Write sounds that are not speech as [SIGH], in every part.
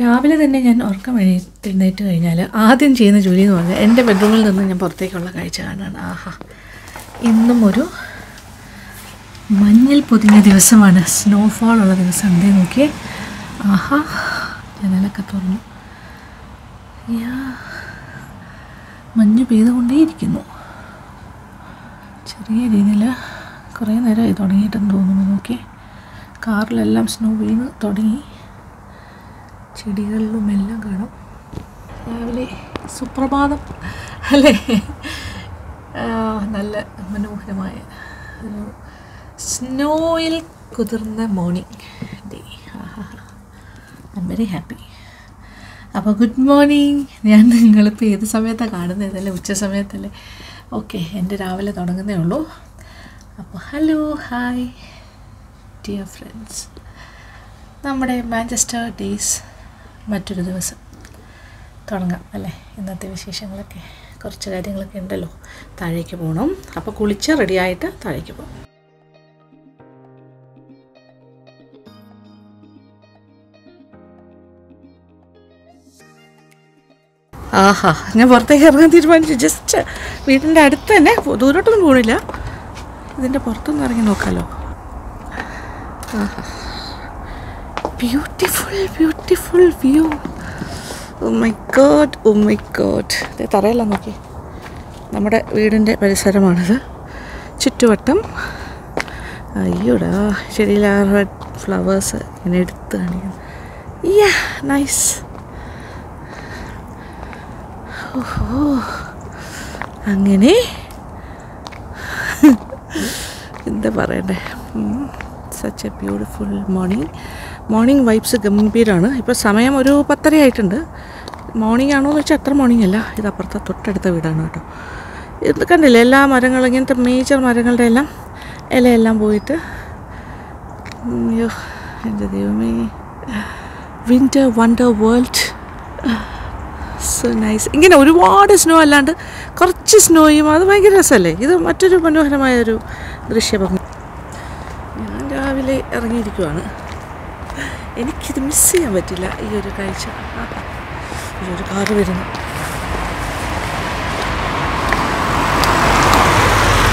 രാവിലെ തന്നെ ഞാൻ ഉറക്കം എഴുന്നേറ്റ് കഴിഞ്ഞാൽ ആദ്യം ചെയ്യുന്ന ജോലി എന്ന് പറഞ്ഞാൽ എന്റെ ബെഡ്റൂമിൽ നിന്ന് ഞാൻ പുറത്തേക്കുള്ള കാഴ്ച കാണാണ്. ആഹാ. ഇന്നും ഒരു മഞ്ഞൾ പൊതിഞ്ഞ ദിവസമാണ്. സ്നോഫോൾ ഉള്ള ദിവസം. എന്തേ നോക്കി ആഹാ. ജനലൊക്കെ തുറന്നു. യാ. മഞ്ഞ് പെയ്തുകൊണ്ടേയിരിക്കുന്നു. ചെറിയ രീതിയിൽ കുറേ നേരമായി തുടങ്ങിയിട്ടെന്ന് തോന്നുന്നു. നോക്കിയേ. കാറിലെല്ലാം സ്നോ വീണ് തുടങ്ങി. ചെടികളിലും എല്ലാം കാണാം. രാവിലെ സുപ്രഭാതം അല്ലേ? നല്ല മനോഹരമായ ഒരു സ്നോയിൽ കുതിർന്ന morning day I very happy അപ്പോൾ ഗുഡ് മോർണിംഗ് ഞാൻ നിങ്ങളിപ്പോൾ ഏത് സമയത്താണ് കാണുന്നത്? കാണുന്നതല്ലേ ഉച്ച സമയത്തല്ലേ? ഓക്കെ എന്റെ രാവിലെ തുടങ്ങുന്നേ ഉള്ളൂ. അപ്പോൾ ഹലോ ഹായ് ഡിയർ ഫ്രണ്ട്സ് നമ്മുടെ മാഞ്ചസ്റ്റർ ഡേയ്സ് മറ്റൊരു ദിവസം. തുടങ്ങാം അല്ലേ? ഇന്നത്തെ വിശേഷങ്ങളൊക്കെ. കുറച്ച് കാര്യങ്ങളൊക്കെ ഉണ്ടല്ലോ. താഴേക്ക് പോകണം അപ്പോൾ കുളിച്ച് റെഡിയായിട്ട് താഴേക്ക് പോകും. ആഹാ ഞാൻ പുറത്തേക്ക് ഇറങ്ങാൻ തീരുമാനിച്ചു. ജസ്റ്റ് വീടിന്റെ അടുത്ത് തന്നെ. ദൂരോട്ടൊന്നും പോണില്ല. ഇതിന്റെ പുറത്തൊന്നും ഇറങ്ങി നോക്കാമല്ലോ ആഹാ. Beautiful beautiful view oh my god oh my god തറയല്ല നോക്കി. നമ്മുടെ വീടിന്റെ പരിസരമാണിത്. ചുറ്റുവട്ടം അയ്യോടാ ശരിയില്ല റെഡ് ഫ്ലവേഴ്സ് ഇങ്ങനെ എടുത്ത് കാണിക്കുന്നു. യാ നൈസ് ഓഹോ അങ്ങനെ. എന്താ പറയണ്ടേ? Such a beautiful morning morning vibes ഗംഭീരമാണ് ഇപ്പോൾ സമയം ഒരു പത്തര ആയിട്ടുണ്ട്. മോർണിംഗ് ആണോ എന്ന് വെച്ചാൽ അത്ര മോർണിംഗ് അല്ല. ഇത് അപ്പുറത്തെ തൊട്ടടുത്ത വീടാണ് കേട്ടോ. ഇത് കണ്ടില്ലേ എല്ലാ മരങ്ങളും ഇങ്ങനത്തെ മേജർ മരങ്ങളുടെ എല്ലാം ഇലയെല്ലാം പോയിട്ട്. അയ്യോ എന്റെ ദൈവമേ. Winter wonder world so nice ഇങ്ങനെ ഒരുപാട് സ്നോ അല്ലാണ്ട് കുറച്ച് സ്നോയും അത് ഭയങ്കര രസമല്ലേ? ഇത് മറ്റൊരു മനോഹരമായ ഒരു ദൃശ്യഭംഗി. ഞാൻ രാവിലെ ഇറങ്ങിയിരിക്കുവാണ്. എനിക്കിത് മിസ് ചെയ്യാൻ പറ്റില്ല. ഈ ഒരു കാഴ്ച. ഈ ഒരു കാറ് വരുന്നു.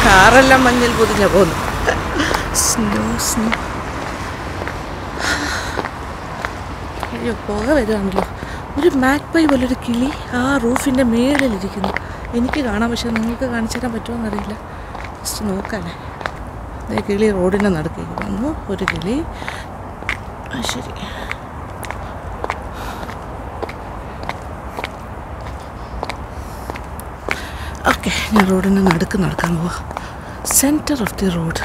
കാറെല്ലാം മഞ്ഞിൽ പൊതിഞ്ഞ പോകുന്നു സ്നോ സ്നോ അയ്യോ പുക വരുവാണല്ലോ. ഒരു മാക് പൈ പോലൊരു കിളി ആ റൂഫിന്റെ മേളിലിരിക്കുന്നു എനിക്ക് കാണാം പക്ഷെ നിങ്ങൾക്ക് കാണിച്ചു തരാൻ പറ്റുമോന്നറിയില്ല ജസ്റ്റ് നോക്കാനേ. കിളി റോഡിന്റെ നടക്കേക്ക് വന്നു. ഒരു കിളി. ശരി. ഓക്കെ ഞാൻ റോഡിന്റെ നടുക്ക് നടക്കാൻ പോവാ. സെന്റർ ഓഫ് ദി റോഡ്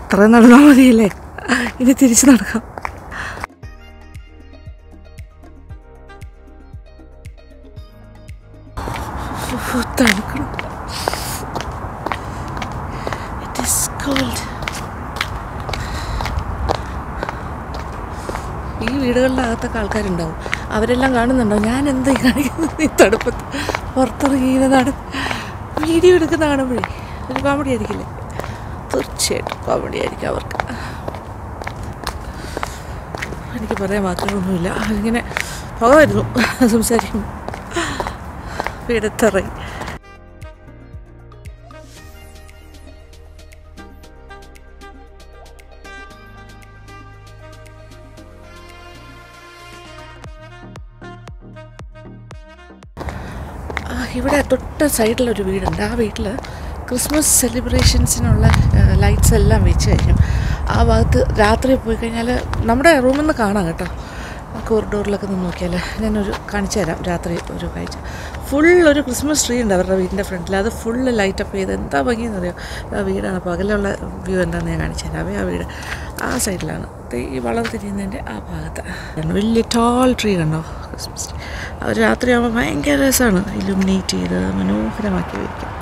അത്ര നടന്നാൽ മതിയല്ലേ? ഇനി തിരിച്ച് നടക്കാം. അവരെല്ലാം കാണുന്നുണ്ടോ? ഞാൻ എന്ത് കാണിക്കുന്നത് ഈ തണുപ്പത്ത് പുറത്തിറങ്ങിയതാണ് വീഡിയോ എടുക്കുന്ന കാണുമ്പോഴേ ഒരു കോമഡി ആയിരിക്കില്ലേ? തീർച്ചയായിട്ടും കോമഡി ആയിരിക്കും അവർക്ക്. എനിക്ക് പറയാൻ മാത്രമൊന്നുമില്ല. ഇങ്ങനെ പുക വരുന്നു സംസാരിക്കും വീടത്തിറങ്ങി. തൊട്ട് സൈഡിലൊരു വീടുണ്ട്. ആ വീട്ടിൽ ക്രിസ്മസ് സെലിബ്രേഷൻസിനുള്ള ലൈറ്റ്സ് എല്ലാം വെച്ച് കഴിഞ്ഞു. ആ ഭാഗത്ത് രാത്രി പോയി കഴിഞ്ഞാൽ നമ്മുടെ റൂമിൽ നിന്ന് കാണാം കേട്ടോ. കോറിഡോറിലൊക്കെ നിന്ന് നോക്കിയാൽ ഞാനൊരു കാണിച്ചു തരാം രാത്രി ഒരു കാഴ്ച. ഫുൾ ഒരു ക്രിസ്മസ് ട്രീ ഉണ്ട് അവരുടെ വീടിന്റെ ഫ്രണ്ടിൽ അത് ഫുള്ള് ലൈറ്റപ്പ് ചെയ്ത് എന്താ ഭംഗിയെന്നറിയോ? ആ വീടാണ്. പകലുള്ള വ്യൂ എന്താണെന്ന് ഞാൻ കാണിച്ചു തരാം. ആ വീട് ആ സൈഡിലാണ്. ദേ ഈ വളം തിരിയുന്നതിന്റെ ആ ഭാഗത്ത്. വലിയ ടോൾ ട്രീ കണ്ടോ? ക്രിസ്മസ് ട്രീ അവർ രാത്രിയാകുമ്പോൾ ഭയങ്കര രസമാണ് ഇലുമിനേറ്റ് ചെയ്ത് മനോഹരമാക്കി വയ്ക്കും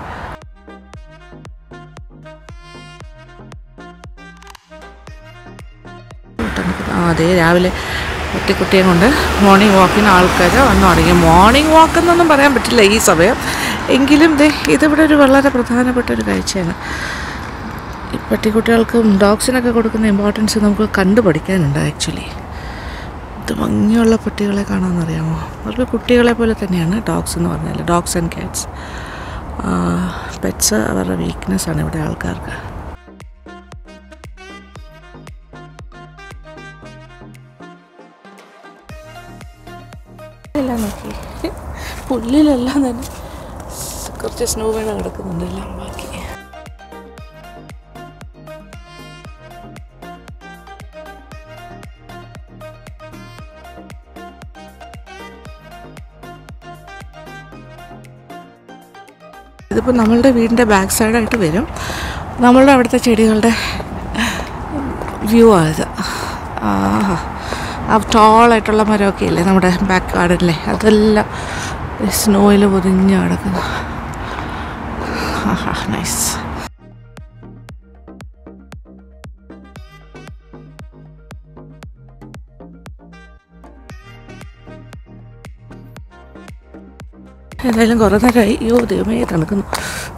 അതെ രാവിലെ കുട്ടിക്കുട്ടിയെ കൊണ്ട് മോർണിംഗ് വാക്കിന് ആൾക്കാർ വന്നു തുടങ്ങി. മോർണിംഗ് വാക്ക് എന്നൊന്നും പറയാൻ പറ്റില്ല ഈ സമയം. എങ്കിലും ഇതിവിടെ ഒരു വളരെ പ്രധാനപ്പെട്ട ഒരു കാഴ്ചയാണ്. പട്ടിക്കുട്ടികൾക്കും ഡോഗ്സിനൊക്കെ കൊടുക്കുന്ന ഇമ്പോർട്ടൻസ് നമുക്ക് കണ്ടു പഠിക്കാനുണ്ട് ആക്ച്വലി ഇത് ഭംഗിയുള്ള പട്ടികളെ കാണാമെന്നറിയാമോ? അവർക്ക് കുട്ടികളെ പോലെ തന്നെയാണ് ഡോഗ്സ് എന്ന് പറഞ്ഞാൽ ഡോഗ്സ് ആൻഡ് ക്യാറ്റ്സ് പെറ്റ്സ് അവരുടെ വീക്ക്നെസ് ആണ് ഇവിടെ ആൾക്കാർക്ക്. പുല്ലിലെല്ലാം തന്നെ കുറച്ച് സ്നോ വീണ് കിടക്കുന്നുണ്ട് എല്ലാം ബാക്കി. ഇതിപ്പോൾ നമ്മളുടെ വീടിന്റെ ബാക്ക് സൈഡായിട്ട് വരും. നമ്മളുടെ അവിടുത്തെ ചെടികളുടെ വ്യൂ ആയത് ആ ടോളായിട്ടുള്ള മരമൊക്കെ ഇല്ലേ നമ്മുടെ ബാക്ക് ഗാർഡനിലെ? അതെല്ലാം സ്നോയിൽ പൊതിഞ്ഞ് കിടക്കുന്നു ആഹാ നൈസ് ഏതായാലും കുറേ നേരമായി അയ്യോ ദൈവമേ തണുക്കുന്നു.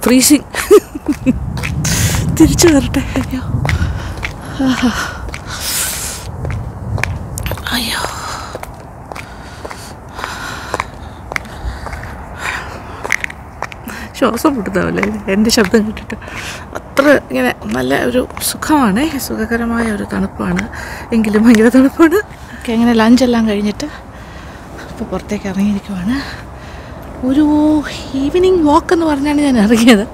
ഫ്രീസിങ് തിരിച്ചു വരട്ടെ. അയ്യോ. അയ്യോ. ശ്വാസം മുട്ടുന്നതല്ലേ? എന്റെ ശബ്ദം കേട്ടിട്ട്. അത്ര ഇങ്ങനെ നല്ല ഒരു സുഖമാണ്. സുഖകരമായ ഒരു തണുപ്പാണ്. എങ്കിലും ഭയങ്കര തണുപ്പാണ്. ഒക്കെ ഇങ്ങനെ ലഞ്ചെല്ലാം കഴിഞ്ഞിട്ട് ഇപ്പോൾ പുറത്തേക്ക് ഇറങ്ങിയിരിക്കുവാണ്. ഒരു ഈവനിങ് വാക്ക് എന്ന് പറഞ്ഞാണ് ഞാൻ ഇറങ്ങിയത്.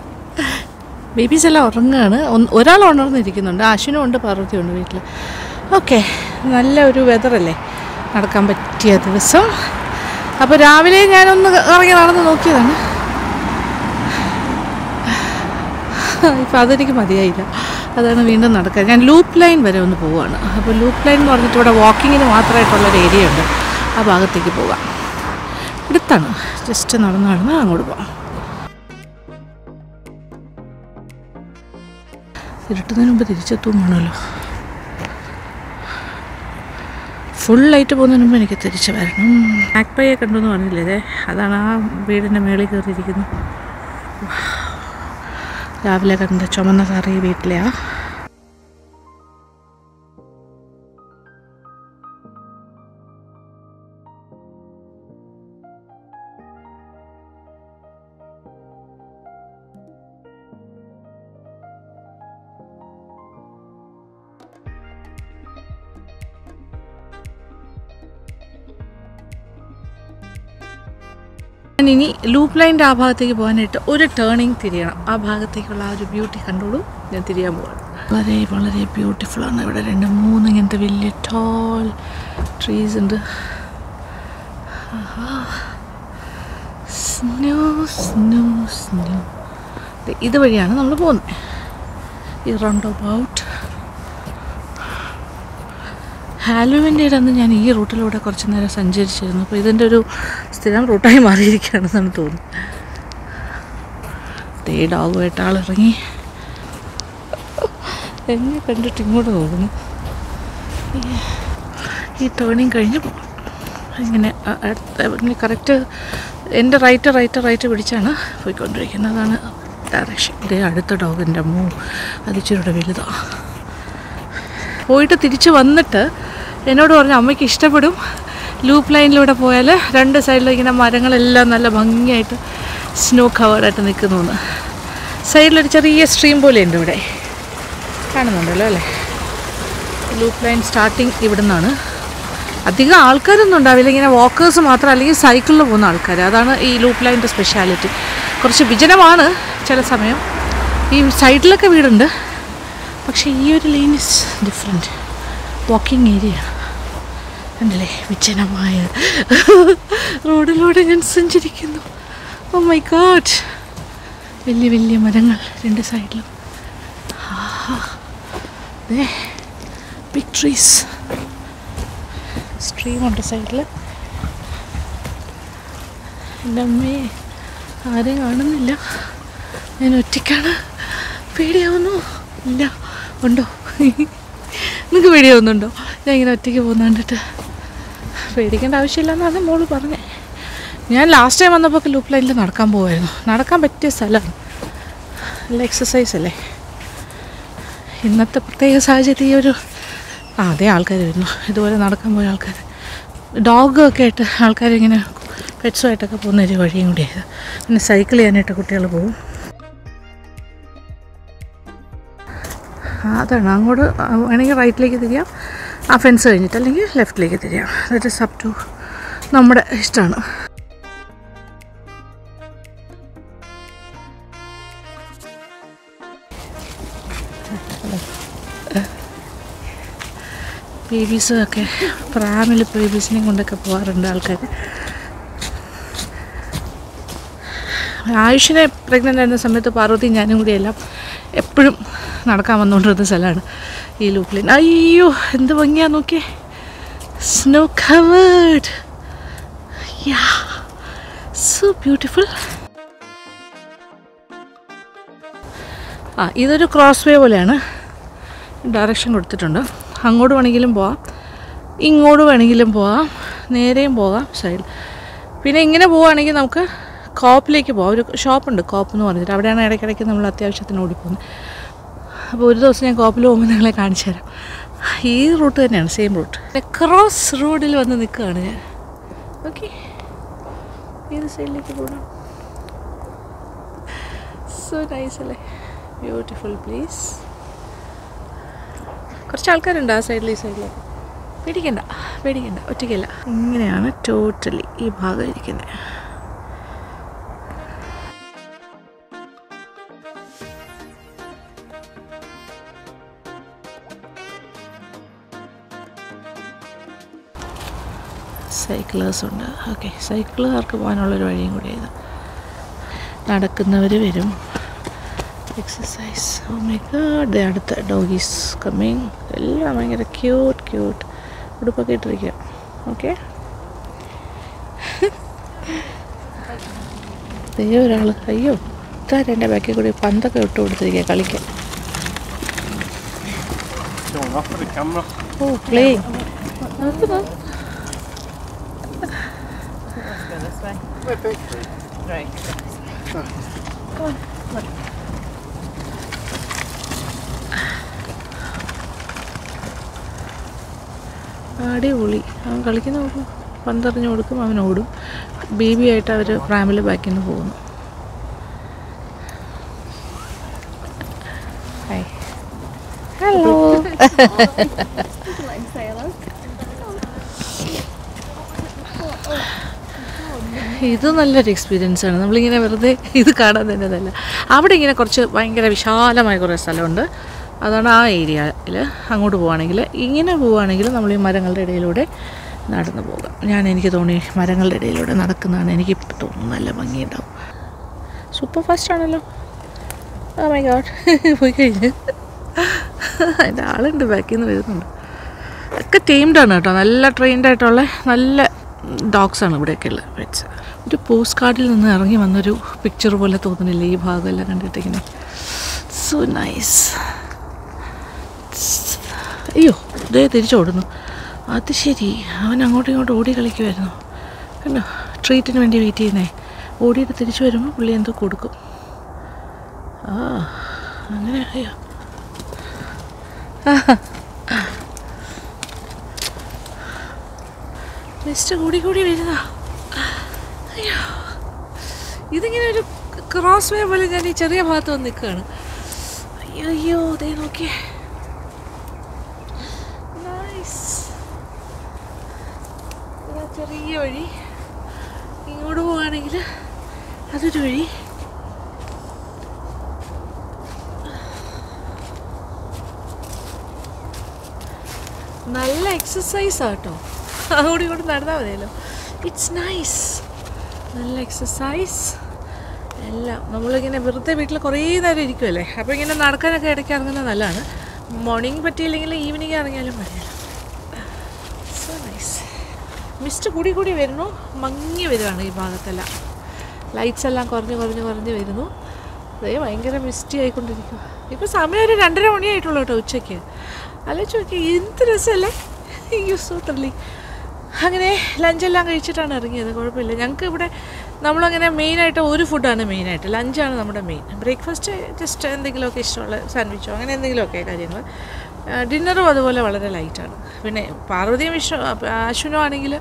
ബേബീസ് എല്ലാം ഉറങ്ങുകയാണ് ഒരാൾ ഉണർന്നിരിക്കുന്നുണ്ട്. അശ്വിനും ഉണ്ട് പാർവതിയും ഉണ്ട് വീട്ടിൽ ഓക്കെ നല്ല ഒരു വെതറല്ലേ നടക്കാൻ പറ്റിയ ദിവസം. അപ്പോൾ രാവിലെ ഞാനൊന്ന് ഇറങ്ങി നടന്ന് നോക്കിയതാണ്. ഇപ്പം അതെനിക്ക് മതിയായില്ല. അതാണ് വീണ്ടും നടക്കുക ഞാൻ ലൂപ്പ് ലൈൻ വരെ ഒന്ന് പോവുകയാണ് അപ്പോൾ ലൂപ്പ് ലൈൻ എന്ന് പറഞ്ഞിട്ട് ഇവിടെ വാക്കിങ്ങിന് മാത്രമായിട്ടുള്ളൊരു ഏരിയ ഉണ്ട്. ആ ഭാഗത്തേക്ക് പോകാം അടുത്താണ്. ജസ്റ്റ് നടന്ന് നടന്ന് അങ്ങോട്ട് പോകാം ഇരുട്ടുന്നതിന് മുമ്പ് തിരിച്ചെത്തും വേണമല്ലോ ഫുൾ ലൈറ്റ് പോകുന്നതിന് മുമ്പ് എനിക്ക് തിരിച്ചു വരണം. ആക്പയെ കണ്ടു എന്ന് പറഞ്ഞില്ലേ അതെ? അതാണ് ആ വീടിന്റെ മേളിൽ കയറിയിരിക്കുന്നത്. രാവിലെ കണ്ട ചുമന്ന കറി വീട്ടിലെയാ. ഞാൻ ഇനി ലൂപ്പ് ലൈന്റെ ആ ഭാഗത്തേക്ക് പോകാനായിട്ട് ഒരു ടേണിങ് തിരിയണം. ആ ഭാഗത്തേക്കുള്ള ആ ഒരു ബ്യൂട്ടി കണ്ടോളൂ. ഞാൻ തിരിയാൻ പോവാണ്. വളരെ വളരെ ബ്യൂട്ടിഫുൾ ആണ്. ഇവിടെ രണ്ട് മൂന്ന് ഇങ്ങനത്തെ വലിയ ടോൾ ട്രീസ് ഉണ്ട്. സ്നോ സ്നോ സ്നോ ഇതുവഴിയാണ് നമ്മൾ പോകുന്നത്. ഈ റൗണ്ട് അബൌട്ട് ഹാലുവിന്റെ അന്ന് ഞാൻ ഈ റൂട്ടിലൂടെ കുറച്ച് നേരം സഞ്ചരിച്ചിരുന്നു. അപ്പോൾ ഇതിന്റെ ഒരു സ്ഥിരം റൂട്ടായി മാറിയിരിക്കുകയാണെന്നാണ് തോന്നുന്നത്. ഈ ഡോഗ് ആളിറങ്ങി. എന്നെ കണ്ടിട്ട് ഇങ്ങോട്ട് നോക്കുന്നു. ഈ- തോണിയും കഴിഞ്ഞ് ഇങ്ങനെ കറക്റ്റ് എന്റെ റൈറ്റ് റൈറ്റ് റൈറ്റ് പിടിച്ചാണ് പോയിക്കൊണ്ടിരിക്കുന്നത്. അതാണ് ഡയറക്ഷൻ ഇതേ അടുത്ത ഡോഗിന്റെ മൂ അതിച്ചിരിയുടെ വലുതാണ് പോയിട്ട് തിരിച്ച് വന്നിട്ട് എന്നോട് പറഞ്ഞു അമ്മയ്ക്ക് ഇഷ്ടപ്പെടും. ലൂപ്പ് ലൈനിലൂടെ പോയാൽ രണ്ട് സൈഡിലും ഇങ്ങനെ മരങ്ങളെല്ലാം നല്ല ഭംഗിയായിട്ട് സ്നോ കവേർഡായിട്ട് നിൽക്കുന്നു സൈഡിലൊരു ചെറിയ സ്ട്രീം പോലെ ഉണ്ട് ഇവിടെ. കാണുന്നുണ്ടല്ലോ അല്ലേ? ലൂപ്പ് ലൈൻ സ്റ്റാർട്ടിങ് ഇവിടെ നിന്നാണ് അധികം ആൾക്കാരൊന്നും ഉണ്ടാവില്ല. ഇങ്ങനെ വാക്കേഴ്സ് മാത്രം അല്ലെങ്കിൽ സൈക്കിളിൽ പോകുന്ന ആൾക്കാർ അതാണ് ഈ ലൂപ്പ് ലൈന്റെ സ്പെഷ്യാലിറ്റി കുറച്ച് വിജനമാണ് ചില സമയം. ഈ സൈഡിലൊക്കെ വീടുണ്ട്. പക്ഷേ ഈ ഒരു line is different walking area കണ്ടില്ലേ വിജനമായ റോഡിലൂടെ ഞാൻ സഞ്ചരിക്കുന്നു. ഓ മൈ ഗാഡ് വലിയ വലിയ മരങ്ങൾ രണ്ട് സൈഡിലും. ബിഗ് ട്രീസ് സ്ട്രീമുണ്ട് സൈഡിൽ എന്റെ അമ്മയെ ആരെയും കാണുന്നില്ല. ഞാൻ ഒറ്റയ്ക്കാണ്. പേടിയാവുന്നു. ഇല്ല ഉണ്ടോ? [LAUGHS] നിങ്ങൾക്ക് പേടിയാവുന്നുണ്ടോ? ഞാൻ ഇങ്ങനെ ഒറ്റയ്ക്ക് പോകുന്ന കണ്ടിട്ട്. പേടിക്കേണ്ട ആവശ്യമില്ല എന്നാണ് മോൾ പറഞ്ഞത് ഞാൻ ലാസ്റ്റ് ടൈം വന്നപ്പോൾ ലൂപ്പ് ലൈനിൽ നടക്കാൻ പോകുമായിരുന്നു നടക്കാൻ പറ്റിയ സ്ഥലമാണ് നല്ല എക്സസൈസ് അല്ലേ? ഇന്നത്തെ പ്രത്യേക സാഹചര്യത്തിൽ ഈ ഒരു ആ അതേ ആൾക്കാർ വരുന്നു. ഇതുപോലെ നടക്കാൻ പോയ ആൾക്കാർ ഡോഗ് ഒക്കെ ആയിട്ട് ആൾക്കാർ ഇങ്ങനെ പെറ്റ്സുമായിട്ടൊക്കെ പോകുന്ന ഒരു വഴിയും കൂടിയായത് പിന്നെ സൈക്കിൾ ചെയ്യാനായിട്ട് കുട്ടികൾ പോകും. അതാണ്. അങ്ങോട്ട് വേണമെങ്കിൽ റൈറ്റിലേക്ക് തിരിയാം. ആ ഫെൻസ് കഴിഞ്ഞിട്ട് അല്ലെങ്കിൽ ലെഫ്റ്റിലേക്ക് തിരിയാം. ദറ്റ് ഇസ് അപ് ടു നമ്മുടെ ഇഷ്ടമാണ്. ബേബീസും ഒക്കെ പ്രാമിൽ ബേബീസിനെയും കൊണ്ടൊക്കെ പോകാറുണ്ട് ആൾക്കാർ ആയുഷിനെ പ്രഗ്നന്റ് ആയിരുന്ന സമയത്ത് പാർവതി ഞാനും കൂടി എല്ലാം എപ്പോഴും നടക്കാൻ വന്നുകൊണ്ടിരുന്ന സ്ഥലമാണ്. ഈ ലൂപ്പിലിൻ അയ്യോ എന്ത് ഭംഗിയാ നോക്കിയേ. Snow covered ya so beautiful ആ ഇതൊരു ക്രോസ് വേ പോലെയാണ്. ഡയറക്ഷൻ കൊടുത്തിട്ടുണ്ട്. അങ്ങോട്ട് വേണമെങ്കിലും പോവാം. ഇങ്ങോട്ട് വേണമെങ്കിലും പോവാം. നേരെയും പോകാം സൈഡിൽ പിന്നെ ഇങ്ങനെ പോവുകയാണെങ്കിൽ നമുക്ക് കോപ്പിലേക്ക് പോവാം. ഒരു ഷോപ്പുണ്ട് കോപ്പ് എന്ന് പറഞ്ഞിട്ട്. അവിടെയാണ് ഇടയ്ക്കിടയ്ക്ക് നമ്മൾ അത്യാവശ്യത്തിന് ഓടിപ്പോകുന്നത്. അപ്പോൾ ഒരു ദിവസം ഞാൻ കോപ്പിൽ പോകുമ്പോൾ നിങ്ങളെ കാണിച്ചു തരാം. ഈ റൂട്ട് തന്നെയാണ് സെയിം റൂട്ട് ക്രോസ് റോഡിൽ വന്ന് നിൽക്കുകയാണ് ഞാൻ. ഓക്കെ ഏത് സൈഡിലേക്ക് പോകണം സോ നൈസ് അല്ലേ? ബ്യൂട്ടിഫുൾ പ്ലേസ് കുറച്ച് ആൾക്കാരുണ്ട് ആ സൈഡിൽ ഈ സൈഡിലൊക്കെ പേടിക്കണ്ട പേടിക്കണ്ട ഒറ്റയ്ക്കല്ല. ഇങ്ങനെയാണ് ടോട്ടലി ഈ ഭാഗം ഇരിക്കുന്നത്. സൈക്കിളേഴ്സ് ഉണ്ട് ഓക്കെ സൈക്കിളുകാർക്ക് പോകാനുള്ളൊരു വഴിയും കൂടി ഇത്. നടക്കുന്നവർ വരും. എക്സസൈസ് ഓ മൈ ഗാഡ് അടുത്ത ഡോഗീസ് കമ്മിങ് എല്ലാം ഭയങ്കര ക്യൂട്ട് ക്യൂട്ട് ഉടുപ്പൊക്കെ ഇട്ടിരിക്കുക. ഓക്കെ. ദേ ഒരാൾ അയ്യോ ഇതാരും എന്റെ ബാക്കിൽ കൂടി പന്തൊക്കെ ഇട്ട് കൊടുത്തിരിക്കുക കളിക്കാൻ. Showing off for Right. Oh play നോക്കുന്നു അടിപൊളി. അവൻ കളിക്കുന്ന നോക്കും പന്തെറിഞ്ഞ് കൊടുക്കും അവൻ ഓടും. ബേബിയായിട്ട് അവർ പ്രാമിൽ ബാക്കിൽ നിന്ന് പോകുന്നു. ഹലോ [LAUGHS] ഇത് നല്ലൊരു എക്സ്പീരിയൻസ് ആണ്. നമ്മളിങ്ങനെ വെറുതെ ഇത് കാണാൻ തന്നെ നല്ല അവിടെ ഇങ്ങനെ കുറച്ച് ഭയങ്കര വിശാലമായ കുറേ സ്ഥലമുണ്ട്. അതാണ് ആ ഏരിയയിൽ അങ്ങോട്ട് പോവുകയാണെങ്കിൽ ഇങ്ങനെ പോവുകയാണെങ്കിൽ നമ്മൾ ഈ മരങ്ങളുടെ ഇടയിലൂടെ നടന്നു പോകാം. ഞാൻ എനിക്ക് തോന്നി മരങ്ങളുടെ ഇടയിലൂടെ നടക്കുന്നതാണ് എനിക്ക് തോന്നുന്നു നല്ല ഭംഗിയുണ്ടാവും. സൂപ്പർ ഫാസ്റ്റ് ആണല്ലോ. ആ മൈ ഗാഡ് പോയി കഴിഞ്ഞ്. അതിന്റെ ആളുണ്ട് ബാക്കിൽ നിന്ന് വരുന്നുണ്ട്. ഒക്കെ ടീംഡാണ് കേട്ടോ. നല്ല ട്രെയിൻഡ് ആയിട്ടുള്ള നല്ല ഡോഗ്സാണ് ഇവിടെയൊക്കെ ഉള്ളത് പെറ്റ്സ് ഒരു പോസ്റ്റ് കാർഡിൽ നിന്ന് ഇറങ്ങി വന്നൊരു പിക്ചർ പോലെ തോന്നുന്നില്ല ഈ ഭാഗമെല്ലാം കണ്ടിട്ടിങ്ങനെ. സോ നൈസ് അയ്യോ ഇതേ തിരിച്ചോടുന്നു. അത് ശരി. അവൻ അങ്ങോട്ടും ഇങ്ങോട്ടും ഓടി കളിക്കുമായിരുന്നു കണ്ടോ? ട്രീറ്റിന് വേണ്ടി വെയിറ്റ് ചെയ്യുന്നേ. ഓടിയിട്ട് തിരിച്ചു വരുമ്പോൾ പുള്ളി എന്തോ കൊടുക്കും. ആ അങ്ങനെ അയ്യോ. മിസ്റ്റ് കൂടി കൂടി വരുന്ന ഇതിങ്ങനെ ഒരു ക്രോസ് വേ പോലെ ഞാൻ ഈ ചെറിയ ഭാഗത്ത് വന്ന് നിൽക്കുകയാണ്. അയ്യോ അയ്യോ ദേ നോക്കിയേ. ചെറിയ വഴി. ഇങ്ങോട്ട് പോവുകയാണെങ്കിൽ അതൊരു വഴി. നല്ല എക്സസൈസ് ആട്ടോ. അങ്ങോട്ടും ഇങ്ങോട്ടും നടന്നാൽ മതിയല്ലോ. ഇറ്റ്സ് നൈസ് നല്ല എക്സസൈസ് എല്ലാം നമ്മളിങ്ങനെ വെറുതെ വീട്ടിൽ കുറേ നേരം ഇരിക്കുമല്ലേ അപ്പോൾ ഇങ്ങനെ നടക്കാനൊക്കെ ഇടയ്ക്ക് ഇറങ്ങുന്നത് നല്ലതാണ്. മോർണിംഗ് പറ്റിയില്ലെങ്കിൽ ഈവനിങ് ഇറങ്ങിയാലും മതിയല്ലോ. സോ നൈസ് മിസ്റ്റ് കൂടി കൂടി വരുന്നു. മങ്ങി വരുവാണ് ഈ ഭാഗത്തെല്ലാം. ലൈറ്റ്സ് എല്ലാം കുറഞ്ഞ് കുറഞ്ഞ് കുറഞ്ഞ് വരുന്നു. അതേ ഭയങ്കര മിസ്റ്റി ആയിക്കൊണ്ടിരിക്കും ഇപ്പോൾ സമയം ഒരു രണ്ടര മണിയായിട്ടുള്ളൂ കേട്ടോ ഉച്ചയ്ക്ക്. അല്ല ചോദിക്കുക എന്ത് രസമല്ലേ? യു സോ ത്രില്ലിങ് അങ്ങനെ ലഞ്ചെല്ലാം കഴിച്ചിട്ടാണ് ഇറങ്ങിയത്. കുഴപ്പമില്ല. ഞങ്ങൾക്ക് ഇവിടെ നമ്മളങ്ങനെ മെയിനായിട്ട് ഒരു ഫുഡാണ് മെയിനായിട്ട് ലഞ്ചാണ് നമ്മുടെ മെയിൻ ബ്രേക്ക്ഫാസ്റ്റ് ജസ്റ്റ് എന്തെങ്കിലുമൊക്കെ ഇഷ്ടമുള്ള സാൻഡ്വിച്ചോ അങ്ങനെ എന്തെങ്കിലുമൊക്കെ കാര്യങ്ങൾ. ഡിന്നറും അതുപോലെ വളരെ ലൈറ്റാണ് പിന്നെ പാർവതിയും വിഷ്ണു അശ്വിനും ആണെങ്കിൽ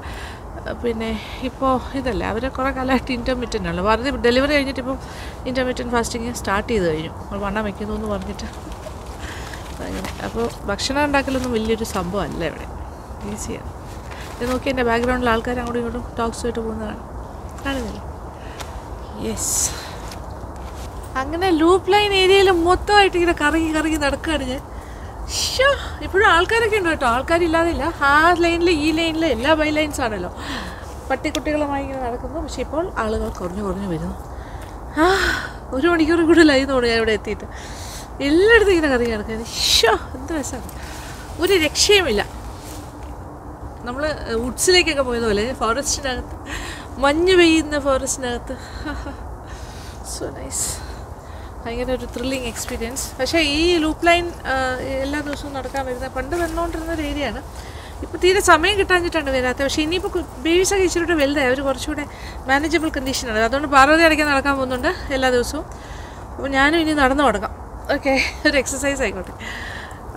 പിന്നെ ഇപ്പോൾ ഇതല്ല അവരെ കുറേ കാലമായിട്ട് ഇന്റർമീറ്റന്റ് ആണല്ലോ പാർവതി ഡെലിവറി കഴിഞ്ഞിട്ട് ഇപ്പം ഇന്റർമീറ്റന്റ് ഫാസ്റ്റിങ് സ്റ്റാർട്ട് ചെയ്ത് കഴിഞ്ഞു. വണ്ണം വയ്ക്കുന്നു എന്ന് പറഞ്ഞിട്ട്. അങ്ങനെ. അപ്പോൾ ഭക്ഷണം ഉണ്ടാക്കലൊന്നും വലിയൊരു സംഭവമല്ല ഇവിടെ. ഈസിയാണ് ഇത് നോക്കി എന്റെ ബാക്ക്ഗ്രൗണ്ടിൽ ആൾക്കാർ അങ്ങോട്ടും ഇങ്ങോട്ടും ടോക്സ് ആയിട്ട് പോകുന്നതാണ്. കാണുന്നില്ല? യെസ് അങ്ങനെ ലൂപ്പ് ലൈൻ ഏരിയയിൽ മൊത്തമായിട്ട് ഇങ്ങനെ കറങ്ങി കറങ്ങി നടക്കുകയാണ് ഞാൻ. ഷോ ഇപ്പോഴും ആൾക്കാരൊക്കെ ഉണ്ട് കേട്ടോ. ആൾക്കാരില്ലാതില്ല. ആ ലൈനിൽ ഈ ലൈനിൽ എല്ലാ ബൈ ലൈൻസ് ആണല്ലോ. പട്ടിക്കുട്ടികളുമായി ഇങ്ങനെ നടക്കുന്നു. പക്ഷേ ഇപ്പോൾ ആളുകൾ കുറഞ്ഞു കുറഞ്ഞു വരുന്നു. ആ ഒരു മണിക്കൂർ കൂടുതലായി തോന്നുന്നു ഞാൻ ഇവിടെ എത്തിയിട്ട് എല്ലായിടത്തും ഇങ്ങനെ കറങ്ങി നടക്കാൻ ഷോ എന്ത് രസമാണ്. ഒരു രക്ഷയുമില്ല. നമ്മൾ വുഡ്സിലേക്കൊക്കെ പോയതുപോലെ ഫോറസ്റ്റിനകത്ത് മഞ്ഞ് പെയ്യുന്ന ഫോറസ്റ്റിനകത്ത്. [LAUGHS] സോ നൈസ് ഭയങ്കര ഒരു ത്രില്ലിങ് എക്സ്പീരിയൻസ് പക്ഷേ ഈ ലൂപ്പ് ലൈൻ എല്ലാ ദിവസവും നടക്കാൻ വരുന്ന പണ്ട് വന്നുകൊണ്ടിരുന്ന ഒരു ഏരിയയാണ് ഇപ്പോൾ തീരെ സമയം കിട്ടാഞ്ഞിട്ടാണ് വരാത്തത് പക്ഷേ ഇനിയിപ്പോൾ ബേബീസൊക്കെ ഇച്ചിരി കൂടെ വലുതായി. അവർ കുറച്ചുകൂടെ മാനേജബിൾ കണ്ടീഷനാണ് അതുകൊണ്ട് പാർവതി അടയ്ക്കാൻ നടക്കാൻ പോകുന്നുണ്ട് എല്ലാ ദിവസവും. അപ്പോൾ ഞാനും ഇനി നടന്നു തുടങ്ങാം. ഓക്കെ [LAUGHS] ഒരു എക്സസൈസ് ആയിക്കോട്ടെ.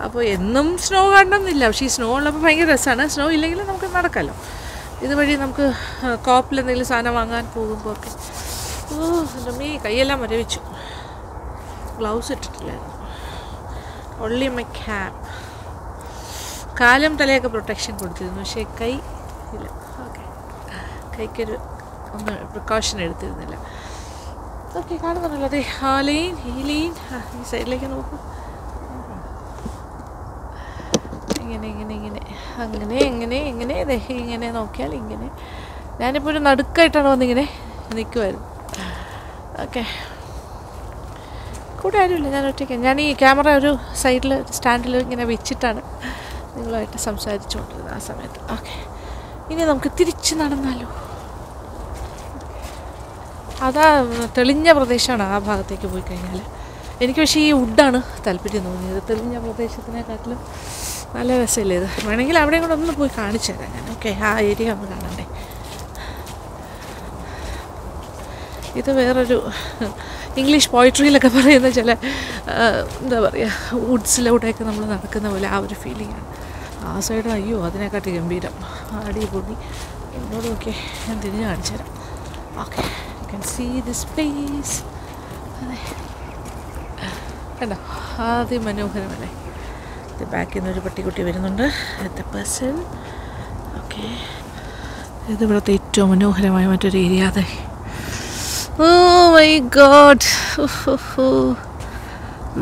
അപ്പോൾ എന്നും സ്നോ കാണണമെന്നില്ല. പക്ഷേ ഈ സ്നോ ഉള്ളപ്പോൾ ഭയങ്കര രസമാണ് സ്നോ ഇല്ലെങ്കിൽ നമുക്ക് നടക്കാമല്ലോ ഇതുവഴി നമുക്ക് കോപ്പിൽ എന്തെങ്കിലും സാധനം വാങ്ങാൻ പോകുമ്പോൾ ഒക്കെ. ഓ എന്റെ മീ കൈയെല്ലാം മരവിച്ചു. ഗ്ലൗസ് ഇട്ടിട്ടില്ലായിരുന്നു. ഒള്ളി മൈ ക്യാപ് കാലം തലയൊക്കെ പ്രൊട്ടക്ഷൻ കൊടുത്തിരുന്നു. പക്ഷേ കൈ ഇല്ല. ഓക്കെ കൈക്കൊരു ഒന്ന് പ്രിക്കോഷൻ എടുത്തിരുന്നില്ല. ഓക്കെ കാണുന്നുണ്ടല്ലോ. അതെ ആ ലൈൻ ഈ ഈ സൈഡിലേക്ക് നോക്കൂ. ഇങ്ങനെ ഇങ്ങനെ ഇങ്ങനെ. അങ്ങനെ എങ്ങനെ ഇങ്ങനെ. ദേ ഇങ്ങനെ നോക്കിയാൽ ഇങ്ങനെ. ഞാനിപ്പോൾ ഒരു നടുക്കായിട്ടാണ് വന്നിങ്ങനെ നിൽക്കുമായിരുന്നു ഓക്കെ. കൂടെ ആരുമില്ല. ഞാൻ ഒറ്റയ്ക്ക്. ഞാൻ ഈ ക്യാമറ ഒരു സൈഡിൽ സ്റ്റാൻഡിൽ ഇങ്ങനെ വെച്ചിട്ടാണ് നിങ്ങളുമായിട്ട് സംസാരിച്ചുകൊണ്ടിരുന്നത് ആ സമയത്ത്. ഓക്കെ. ഇനി നമുക്ക് തിരിച്ച് നടന്നാലോ? അതാ തെളിഞ്ഞ പ്രദേശമാണ് ആ ഭാഗത്തേക്ക് പോയി കഴിഞ്ഞാൽ എനിക്ക് പക്ഷേ ഈ വുഡാണ് താല്പര്യം തോന്നിയത്. തെളിഞ്ഞ പ്രദേശത്തിനെക്കാട്ടിലും നല്ല രസമില്ല ഇത്? വേണമെങ്കിൽ അവിടെയും കൂടെ ഒന്ന് പോയി കാണിച്ചു തരാം ഞാൻ. ഓക്കെ ആ ഏരിയ ഒന്ന് കാണണ്ടേ? ഇത് വേറൊരു ഇംഗ്ലീഷ് പോയിട്രിയിലൊക്കെ പറയുന്ന ചില എന്താ പറയുക വുഡ്സിലൂടെയൊക്കെ നമ്മൾ നടക്കുന്ന പോലെ ആ ഒരു ഫീലിംഗ് ആണ്. ആ സൈഡ് അയ്യോ അതിനെക്കാട്ടി ഗംഭീരം. അടിപൊളി. എന്നോട് നോക്കി ഞാൻ തിരിഞ്ഞ് കാണിച്ചു തരാം. Okay you can see this place അതെ. കണ്ടോ? അതിമനോഹരമല്ലേ? ബാക്കിൽ നിന്നൊരു പട്ടിക്കുട്ടി വരുന്നുണ്ട്. ദ പേഴ്സൺ ഓക്കെ ഇത് ഇവിടുത്തെ ഏറ്റവും മനോഹരമായ മറ്റൊരു ഏരിയ അതെ. Oh my god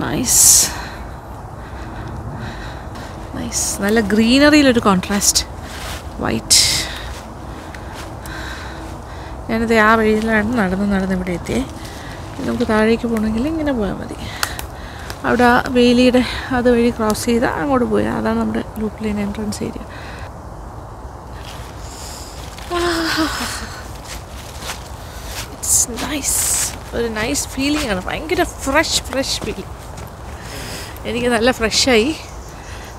nice nice നല്ല ഗ്രീനറിയിലൊരു കോൺട്രാസ്റ്റ് വൈറ്റ് ഞാനിത് ആ വഴിയിലാണ് നടന്ന് നടന്ന് ഇവിടെ എത്തിയേ. ഇനി നമുക്ക് താഴേക്ക് പോകണമെങ്കിൽ ഇങ്ങനെ പോയാൽ മതി. അവിടെ ആ വേലിയുടെ അതുവഴി ക്രോസ് ചെയ്ത് അങ്ങോട്ട് പോയി. അതാണ് നമ്മുടെ loop line entrance area nice ഒരു നൈസ് ഫീലിംഗ് ആണ്. ഭയങ്കര ഫ്രഷ് ഫ്രഷ് ഫീലിംഗ് എനിക്ക് നല്ല ഫ്രഷായി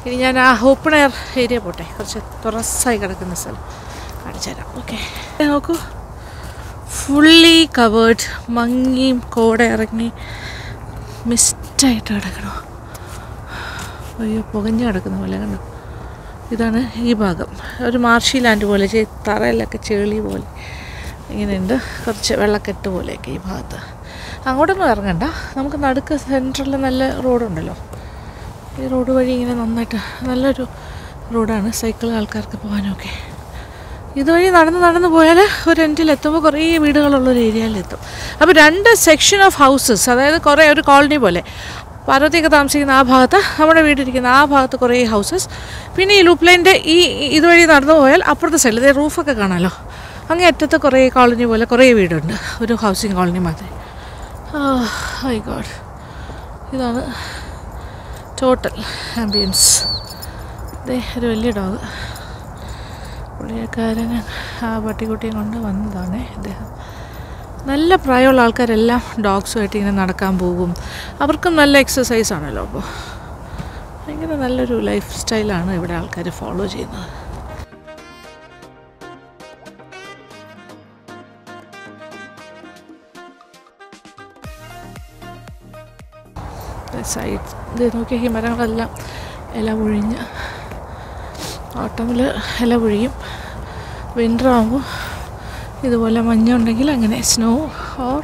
ഇനി ഞാൻ ആ ഓപ്പൺ എയർ ഏരിയ പോട്ടെ. കുറച്ച് തുറസ്സായി കിടക്കുന്ന സ്ഥലം കാണിച്ചു തരാം. ഓക്കെ നോക്കൂ. ഫുള്ളി കവേർഡ് മങ്ങിയും കോട ഇറങ്ങി മിസ്റ്റായിട്ട് കിടക്കണോ? അയ്യോ പുകഞ്ഞ് കിടക്കുന്ന പോലെ കണ്ടോ? ഇതാണ് ഈ ഭാഗം. ഒരു മാർഷി ലാൻഡ് പോലെ തറയിലൊക്കെ ചെളി പോലെ. ഇങ്ങനെയുണ്ട്. കുറച്ച് വെള്ളക്കെട്ട് പോലെയൊക്കെ ഈ ഭാഗത്ത്. അങ്ങോട്ടൊന്നും ഇറങ്ങണ്ട. നമുക്ക് നടുക്ക് സെന്ററിൽ നല്ല റോഡുണ്ടല്ലോ. ഈ റോഡ് വഴി ഇങ്ങനെ നന്നായിട്ട് നല്ലൊരു റോഡാണ്. സൈക്കിൾ ആൾക്കാർക്ക് പോകാനൊക്കെ. ഇതുവഴി നടന്ന് നടന്ന് പോയാൽ ഒരു എൻഡിൽ കുറേ വീടുകളുള്ളൊരു ഏരിയയിലെത്തും അപ്പോൾ രണ്ട് സെക്ഷൻ ഓഫ് ഹൗസസ് അതായത് കുറേ ഒരു കോളനി പോലെ പാർവതിയൊക്കെ താമസിക്കുന്ന ആ ഭാഗത്ത് നമ്മുടെ വീടിരിക്കുന്ന ആ ഭാഗത്ത് കുറേ ഹൗസസ് പിന്നെ ഈ ലൂപ്പ് ലൈന്റെ ഈ ഇതുവഴി നടന്നു പോയാൽ അപ്പുറത്തെ സൈഡിൽ ഇതേ റൂഫൊക്കെ കാണാമല്ലോ അങ്ങേ അറ്റത്ത് കുറേ കോളനി പോലെ കുറേ വീടുണ്ട്. ഒരു ഹൗസിംഗ് കോളനി മാത്രമേ ഐ ഗോഡ് ഇതാണ് ടോട്ടൽ ആംബിയൻസ് ഇതേ ഒരു വലിയ ഡോഗ് പുള്ളിയക്കാരൻ ആ പട്ടിക്കുട്ടിയും കൊണ്ട് വന്നതാണ് അദ്ദേഹം നല്ല പ്രായമുള്ള ആൾക്കാരെല്ലാം ഡോഗ്സുമായിട്ട് ഇങ്ങനെ നടക്കാൻ പോകും. അവർക്കും നല്ല എക്സസൈസ് ആണല്ലോ അപ്പോൾ. ഭയങ്കര നല്ലൊരു ലൈഫ് സ്റ്റൈലാണ് ഇവിടെ ആൾക്കാർ ഫോളോ ചെയ്യുന്നത്. സൈഡ് ഇത് നോക്കിയ ഈ എല്ലാം ഒഴിഞ്ഞ് ഓട്ടമിൽ ഇല പൊഴിയും. വിന്റർ ആകുമ്പോൾ ഇതുപോലെ മഞ്ഞുണ്ടെങ്കിൽ അങ്ങനെ സ്നോ ഓർ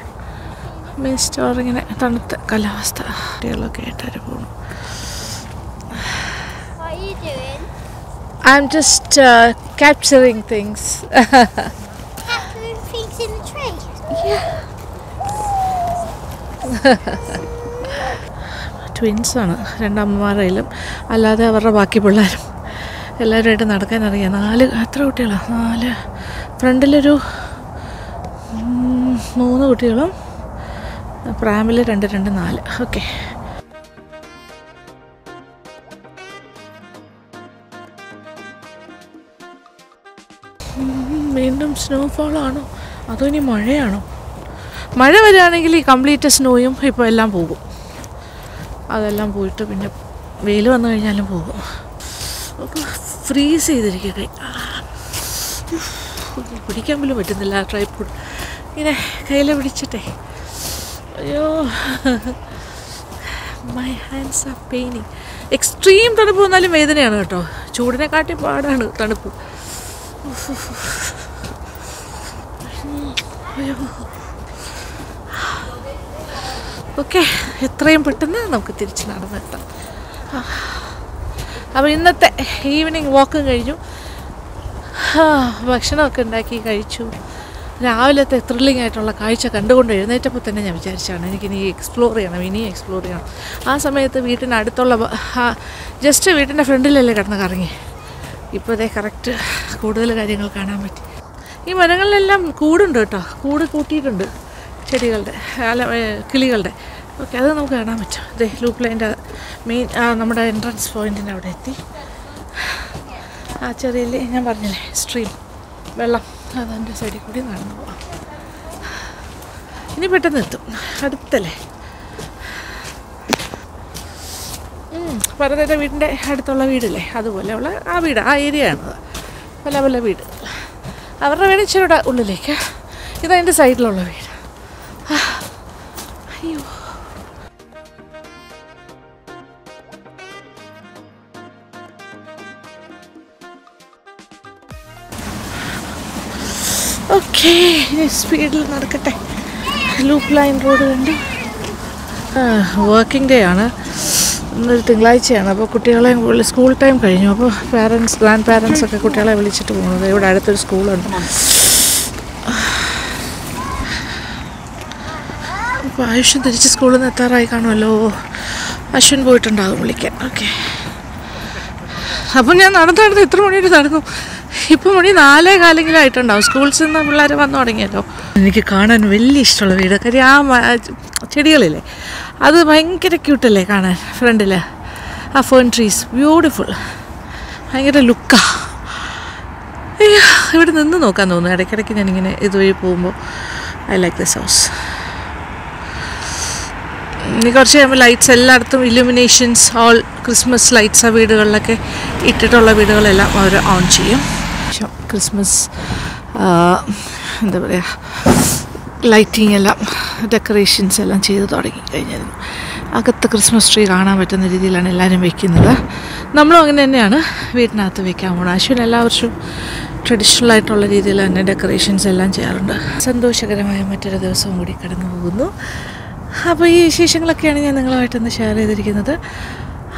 മിസ്റ്റ് ഓർ ഇങ്ങനെ തണുത്ത കാലാവസ്ഥ. കുട്ടികളൊക്കെ ആയിട്ട് പോകണം I'm just uh, capturing I'm just capturing things Capturing things in the tree. ട്വിൻസാണ് രണ്ടമ്മമാരായാലും. അല്ലാതെ അവരുടെ ബാക്കി പിള്ളേരും. എല്ലാവരുമായിട്ട് നടക്കാൻ അറിയാം നാല് എത്ര കുട്ടികളാണ് നാല്. ഫ്രണ്ടിലൊരു മൂന്ന് കുട്ടികളും പ്രാമിൽ രണ്ട് രണ്ട് നാല്. ഓക്കെ. വീണ്ടും സ്നോഫോളാണോ? അതോ ഇനി മഴയാണോ? മഴ വരികയാണെങ്കിൽ ഈ കംപ്ലീറ്റ് സ്നോയും ഇപ്പോൾ എല്ലാം പോകും. അതെല്ലാം പോയിട്ട് പിന്നെ വെയിൽ വന്നു കഴിഞ്ഞാലും പോകും. ഫ്രീസ് ചെയ്തിരിക്കട്ടെ ആ. പിടിക്കാൻ പോലും പറ്റുന്നില്ല ആ ട്രൈപ്പോഡ് ഇങ്ങനെ കയ്യിൽ പിടിച്ചിട്ടെ. അയ്യോ. My hands are paining extreme തണുപ്പ് വന്നാലും വേദനയാണ് കേട്ടോ. ചൂടിനെ കാട്ടി പാടാണ് തണുപ്പ്. അയ്യോ. ഓക്കെ എത്രയും പെട്ടെന്ന് നമുക്ക് തിരിച്ച് നടന്നെത്താം. അപ്പോൾ ഇന്നത്തെ ഈവനിങ് വാക്കും കഴിഞ്ഞു. ഭക്ഷണമൊക്കെ ഉണ്ടാക്കി കഴിച്ചു. രാവിലത്തെ ത്രില്ലിംഗ് ആയിട്ടുള്ള കാഴ്ച കണ്ടുകൊണ്ട് എഴുന്നേറ്റപ്പോൾ തന്നെ ഞാൻ വിചാരിച്ചാണ് എനിക്കിനി എക്സ്പ്ലോർ ചെയ്യണം ഇനിയും എക്സ്പ്ലോർ ചെയ്യണം. ആ സമയത്ത് വീട്ടിനടുത്തുള്ള ജസ്റ്റ് വീട്ടിന്റെ ഫ്രണ്ടിലല്ലേ കിടന്ന് കറങ്ങി. ഇപ്പോൾ അതേ കറക്റ്റ് കൂടുതൽ കാര്യങ്ങൾ കാണാൻ പറ്റി. ഈ മരങ്ങളിലെല്ലാം കൂടുണ്ട് കേട്ടോ. കൂട് കൂട്ടിയിട്ടുണ്ട് ചെടികളുടെ അല്ല കിളികളുടെ. ഓക്കെ അത് നമുക്ക് കാണാൻ പറ്റും. അതെ ലൂപ്പ് ലൈന്റെ മെയിൻ നമ്മുടെ എൻട്രൻസ് പോയിന്റിന്റെ അവിടെ എത്തി. ആ ചെറിയ ഞാൻ പറഞ്ഞില്ലേ സ്ട്രീം വെള്ളം. അതിന്റെ സൈഡിൽ കൂടി നടന്നു പോവാം. ഇനി പെട്ടെന്ന് എത്തും. അടുത്തല്ലേ? പറഞ്ഞ വീടിന്റെ അടുത്തുള്ള വീടില്ലേ? അതുപോലെയുള്ള ആ വീട് ആ ഏരിയ ആണത്. പല പല വീട് അവരുടെ വീട് ഇച്ചിരി ഉള്ളിലേക്ക്. ഇതതിന്റെ സൈഡിലുള്ള വീട്. സ്പീഡിൽ നടക്കട്ടെ. ലൂപ്പ് ലൈൻ റോഡ് കണ്ട്. വർക്കിംഗ് ഡേ ആണ്. ഇന്നൊരു തിങ്കളാഴ്ചയാണ്. അപ്പോൾ കുട്ടികളെ സ്കൂൾ ടൈം കഴിഞ്ഞു. അപ്പോൾ പാരൻസ് ഗ്രാൻഡ് പാരൻസ് ഒക്കെ കുട്ടികളെ വിളിച്ചിട്ട് പോകുന്നത്. ഇവിടെ അടുത്തൊരു സ്കൂളുണ്ട് അപ്പോൾ ആയുഷൻ തിരിച്ച് സ്കൂളിൽ നിന്ന് എത്താറായി കാണുമല്ലോ. അശ്വിൻ പോയിട്ടുണ്ടാകും വിളിക്കാൻ. ഓക്കെ അപ്പം ഞാൻ നടന്നു നടന്ന് എത്ര മണിവരെ നടന്നു ഇപ്പം മണി നാലേ കാലെങ്കിലും സ്കൂൾസിൽ നിന്ന് പിള്ളേർ വന്നു തുടങ്ങിയല്ലോ. എനിക്ക് കാണാൻ വലിയ ഇഷ്ടമുള്ള വീട്. കാര്യം ആ ചെടികളില്ലേ? അത് ഭയങ്കര ക്യൂട്ടല്ലേ കാണാൻ ഫ്രണ്ടിൽ ആ ഫേൺ ട്രീസ് ബ്യൂട്ടിഫുൾ ഭയങ്കര ലുക്കാ ഇവിടെ നിന്ന് നോക്കാൻ തോന്നുന്നു. ഇടയ്ക്കിടയ്ക്ക് ഞാനിങ്ങനെ ഇതുവഴി പോകുമ്പോൾ ഐ ലൈക്ക് ദിസ് ഹൗസ് ഇനി കുറച്ച് കഴിയുമ്പോൾ ലൈറ്റ്സ് എല്ലായിടത്തും ഇലുമിനേഷൻസ് ഓൾ ക്രിസ്മസ് ലൈറ്റ്സ് ആ വീടുകളിലൊക്കെ ഇട്ടിട്ടുള്ള വീടുകളെല്ലാം അവർ ഓൺ ചെയ്യും. ശം, ക്രിസ്മസ് എന്താ പറയുക ലൈറ്റിംഗ് എല്ലാം ഡെക്കറേഷൻസ് എല്ലാം ചെയ്ത് തുടങ്ങി കഴിഞ്ഞായിരുന്നു. അകത്ത് ക്രിസ്മസ് ട്രീ കാണാൻ പറ്റുന്ന രീതിയിലാണ് എല്ലാവരും വെക്കുന്നത്. നമ്മളും അങ്ങനെ തന്നെയാണ് വീട്ടിനകത്ത് വെക്കാൻ പോകണം അശ്വിൻ എല്ലാ വർഷവും ട്രഡീഷണൽ ആയിട്ടുള്ള രീതിയിൽ തന്നെ ഡെക്കറേഷൻസ് എല്ലാം ചെയ്യാറുണ്ട്. സന്തോഷകരമായ മറ്റൊരു ദിവസവും കൂടി കടന്നു പോകുന്നു. അപ്പോൾ ഈ വിശേഷങ്ങളൊക്കെയാണ് ഞാൻ നിങ്ങളുമായിട്ടൊന്ന് ഷെയർ ചെയ്തിരിക്കുന്നത്.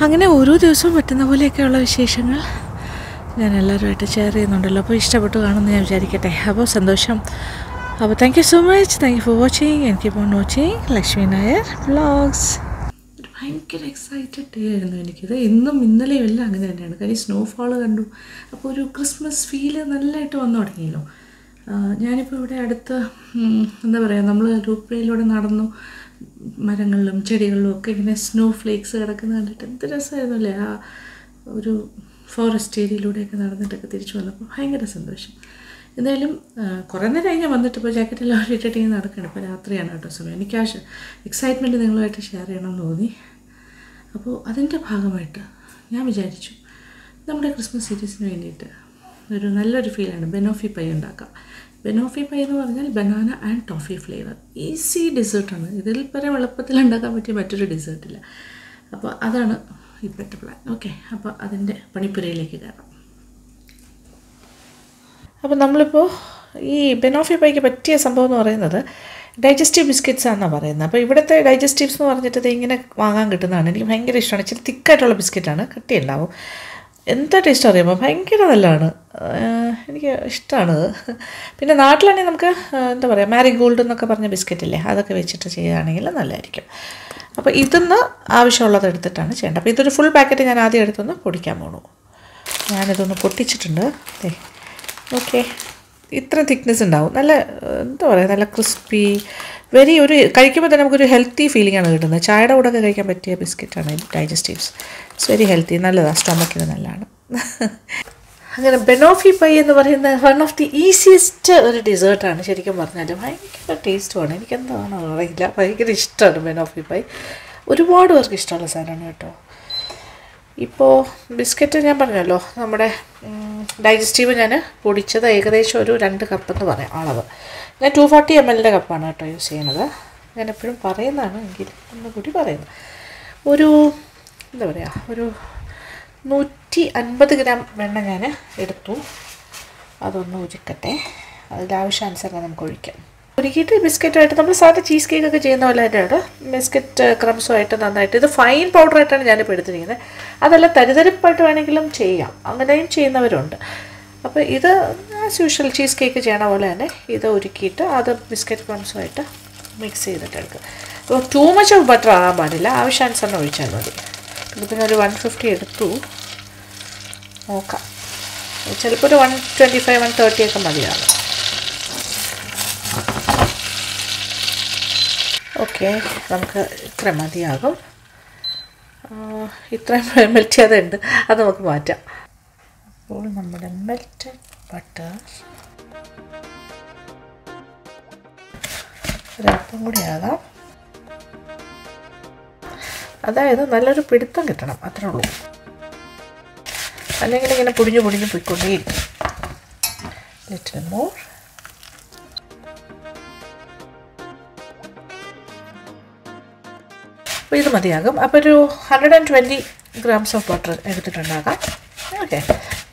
അങ്ങനെ ഓരോ ദിവസവും പറ്റുന്ന പോലെയൊക്കെയുള്ള വിശേഷങ്ങൾ ഞാൻ എല്ലാവരുമായിട്ട് ഷെയർ ചെയ്യുന്നുണ്ടല്ലോ. അപ്പോൾ ഇഷ്ടപ്പെട്ടു കാണുമെന്ന് ഞാൻ വിചാരിക്കട്ടെ. അപ്പോൾ സന്തോഷം. അപ്പോൾ thank you so much thank you for watching എനിക്ക് on watching Lakshmi Nair vlogs ഭയങ്കര എക്സൈറ്റഡ് ഡേ ആയിരുന്നു എനിക്കിത്. ഇന്നും ഇന്നലെയും എല്ലാം അങ്ങനെ തന്നെയാണ്. കാര്യം സ്നോഫാൾ കണ്ടു. അപ്പോൾ ഒരു ക്രിസ്മസ് ഫീൽ നല്ലതായിട്ട് വന്നു തുടങ്ങിയല്ലോ. ഞാനിപ്പോൾ ഇവിടെ അടുത്ത് എന്താ പറയുക നമ്മൾ രൂപയിലൂടെ നടന്നു. മരങ്ങളിലും ചെടികളിലും ഒക്കെ ഇങ്ങനെ സ്നോ ഫ്ലേക്സ് കിടക്കുന്നത് കണ്ടിട്ട് എന്ത് രസമായിരുന്നു അല്ലേ ആ ഒരു ഫോറസ്റ്റ് ഏരിയയിലൂടെയൊക്കെ നടന്നിട്ടൊക്കെ തിരിച്ചു വന്നപ്പോൾ ഭയങ്കര സന്തോഷം. എന്തായാലും കുറേ നേരം ഞാൻ വന്നിട്ട് ഇപ്പോൾ ജാക്കറ്റെല്ലാം ഇട്ടിട്ട് ഇങ്ങനെ നടക്കുകയാണ് ഇപ്പോൾ രാത്രിയാണ് കേട്ടോ സമയം. എനിക്ക് ആ എക്സൈറ്റ്മെന്റ് നിങ്ങളുമായിട്ട് ഷെയർ ചെയ്യണമെന്ന് തോന്നി. അപ്പോൾ അതിന്റെ ഭാഗമായിട്ട് ഞാൻ വിചാരിച്ചു നമ്മുടെ ക്രിസ്മസ് സീരീസിന് വേണ്ടിയിട്ട് ഒരു നല്ലൊരു ഫീലാണ് ബെനോഫി പൈ ഉണ്ടാക്കാം. ബെനോഫി പൈ എന്ന് പറഞ്ഞാൽ banana and toffee flavour. Easy ഡെസേർട്ടാണ്. ഇതിൽ പരം എളുപ്പത്തിൽ ഉണ്ടാക്കാൻ പറ്റിയ മറ്റൊരു ഡെസേർട്ടില്ല. അപ്പോൾ അതാണ് ഇപ്പോഴത്തെ പ്ലാൻ ഓക്കെ അപ്പോൾ അതിന്റെ പണിപ്പുരയിലേക്ക് കയറാം. അപ്പോൾ നമ്മളിപ്പോൾ ഈ ബെനോഫി പൈക്ക് പറ്റിയ സംഭവം എന്ന് പറയുന്നത് ഡൈജസ്റ്റീവ് ബിസ്ക്കറ്റ്സ് ആണെന്നാണ് പറയുന്നത്. അപ്പോൾ ഇവിടുത്തെ ഡൈജസ്റ്റീവ്സ് എന്ന് പറഞ്ഞിട്ട് ഇങ്ങനെ വാങ്ങാൻ കിട്ടുന്നതാണ്. എനിക്ക് ഭയങ്കര ഇഷ്ടമാണ്. ഇച്ചിരി തിക്കായിട്ടുള്ള ബിസ്ക്കറ്റാണ് കട്ടിയുണ്ടാവും. എന്താ ടേസ്റ്റ് അറിയുമ്പോൾ ഭയങ്കര നല്ലതാണ്. എനിക്ക് ഇഷ്ടമാണ് പിന്നെ നാട്ടിലാണെങ്കിൽ നമുക്ക് എന്താ പറയുക മാരി ഗോൾഡ് എന്നൊക്കെ പറഞ്ഞ ബിസ്ക്കറ്റില്ലേ അതൊക്കെ വെച്ചിട്ട് ചെയ്യുകയാണെങ്കിൽ നല്ലതായിരിക്കും. അപ്പോൾ ഇതൊന്ന് ആവശ്യമുള്ളത് എടുത്തിട്ടാണ് ചെയ്യേണ്ടത്. അപ്പോൾ ഇതൊരു ഫുൾ പാക്കറ്റ് ഞാൻ ആദ്യം എടുത്തൊന്ന് പൊടിക്കാൻ പോണു. ഞാനിതൊന്ന് പൊട്ടിച്ചിട്ടുണ്ട്. ദേ ഓക്കെ ഇത്ര തിക്നെസ് ഉണ്ടാവും. നല്ല എന്താ പറയുക നല്ല ക്രിസ്പി വെരി ഒരു കഴിക്കുമ്പോൾ തന്നെ നമുക്കൊരു ഹെൽത്തി ഫീലിംഗ് ആണ് കിട്ടുന്നത്. ചായയുടെ കൂടെ ഒക്കെ കഴിക്കാൻ പറ്റിയ ബിസ്ക്കറ്റാണ് ഡൈജസ്റ്റീവ്സ് ഇറ്റ്സ് വെരി ഹെൽത്തി നല്ലതാണ് സ്റ്റൊമക്കിന് [LAUGHS] നല്ലതാണ്. അങ്ങനെ ബെനോഫി പൈ എന്ന് പറയുന്ന വൺ ഓഫ് ദി ഈസിയസ്റ്റ് ഒരു ഡിസേർട്ടാണ് ശരിക്കും പറഞ്ഞാൽ ഭയങ്കര ടേസ്റ്റുമാണ് എനിക്കെന്താണോ അറിയില്ല. ഭയങ്കര ഇഷ്ടമാണ് ബെനോഫി പൈ. ഒരുപാട് പേർക്ക് ഇഷ്ടമുള്ള സാധനമാണ് കേട്ടോ. ഇപ്പോൾ ബിസ്ക്കറ്റ് ഞാൻ പറഞ്ഞല്ലോ നമ്മുടെ ഡൈജസ്റ്റീവ് ഞാൻ പൊടിച്ചത് ഏകദേശം ഒരു രണ്ട് കപ്പ് എന്ന് പറയാം അളവ്. ഞാൻ ടു ഫോർട്ടി എം എല്ലിന്റെ കപ്പാണ് കേട്ടോ യൂസ് ചെയ്യുന്നത്. ഞാൻ എപ്പോഴും പറയുന്നതാണ് എങ്കിൽ ഒന്നുകൂടി പറയുന്നത് പറയുന്നു. ഒരു എന്താ പറയുക ഒരു നൂറ്റി അൻപത് ഗ്രാം വെണ്ണ ഞാൻ എടുത്തു. അതൊന്ന് അതിന്റെ ആവശ്യാനുസരണം നമുക്ക് ഒഴിക്കാം. ഒരുക്കിയിട്ട് ബിസ്ക്കറ്റുമായിട്ട് നമ്മൾ സാധാ ചീസ് കേക്ക് ഒക്കെ ചെയ്യുന്ന പോലെ തന്നെയാണ് ബിസ്ക്കറ്റ് ക്രംസുമായിട്ട് നന്നായിട്ട്. ഇത് ഫൈൻ പൗഡറായിട്ടാണ് ഞാനിപ്പോൾ എടുത്തിരിക്കുന്നത്. അതല്ല തരിതരിപ്പായിട്ട് വേണമെങ്കിലും ചെയ്യാം. അങ്ങനെയും ചെയ്യുന്നവരുണ്ട്. അപ്പോൾ ഇത് ആസ് യൂഷ്വൽ ചീസ് കേക്ക് ചെയ്യണ പോലെ തന്നെ ഇത് ഉരുക്കിയിട്ട് അത് ബിസ്ക്കറ്റ് ക്രംസുമായിട്ട് മിക്സ് ചെയ്തിട്ട് എടുക്കുക. അപ്പോൾ ടൂ മച്ച് ഓഫ് ബട്ടർ ആകാൻ പാടില്ല. ആവശ്യാനുസരണം ഒഴിച്ചാൽ മതി. ഇതിപ്പോൾ ഞാനൊരു വൺ ഫിഫ്റ്റി എടുത്തു. നോക്കാം. ചിലപ്പോൾ ഒരു one twenty five one thirty ഒക്കെ മതിയാകും ഓക്കെ നമുക്ക് ഇത്ര മതിയാകും. ഇത്രയും മെൽറ്റ് ചെയ്തുണ്ട് അത് നമുക്ക് മാറ്റാം. അപ്പോൾ നമ്മുടെ മെൽറ്റ് ബട്ടർ ഒരല്പം കൂടി ആകാം. അതായത് നല്ലൊരു പിടുത്തം കിട്ടണം അത്രേ ഉള്ളൂ. അല്ലെങ്കിൽ ഇങ്ങനെ പൊടിഞ്ഞു പൊടിഞ്ഞു പോയിക്കൊണ്ടേയിരിക്കും. ലിറ്റിൽ മോർ അപ്പോൾ ഇത് മതിയാകും. അപ്പോൾ ഒരു hundred and twenty grams of butter എടുത്തിട്ടുണ്ടാകാം. Okay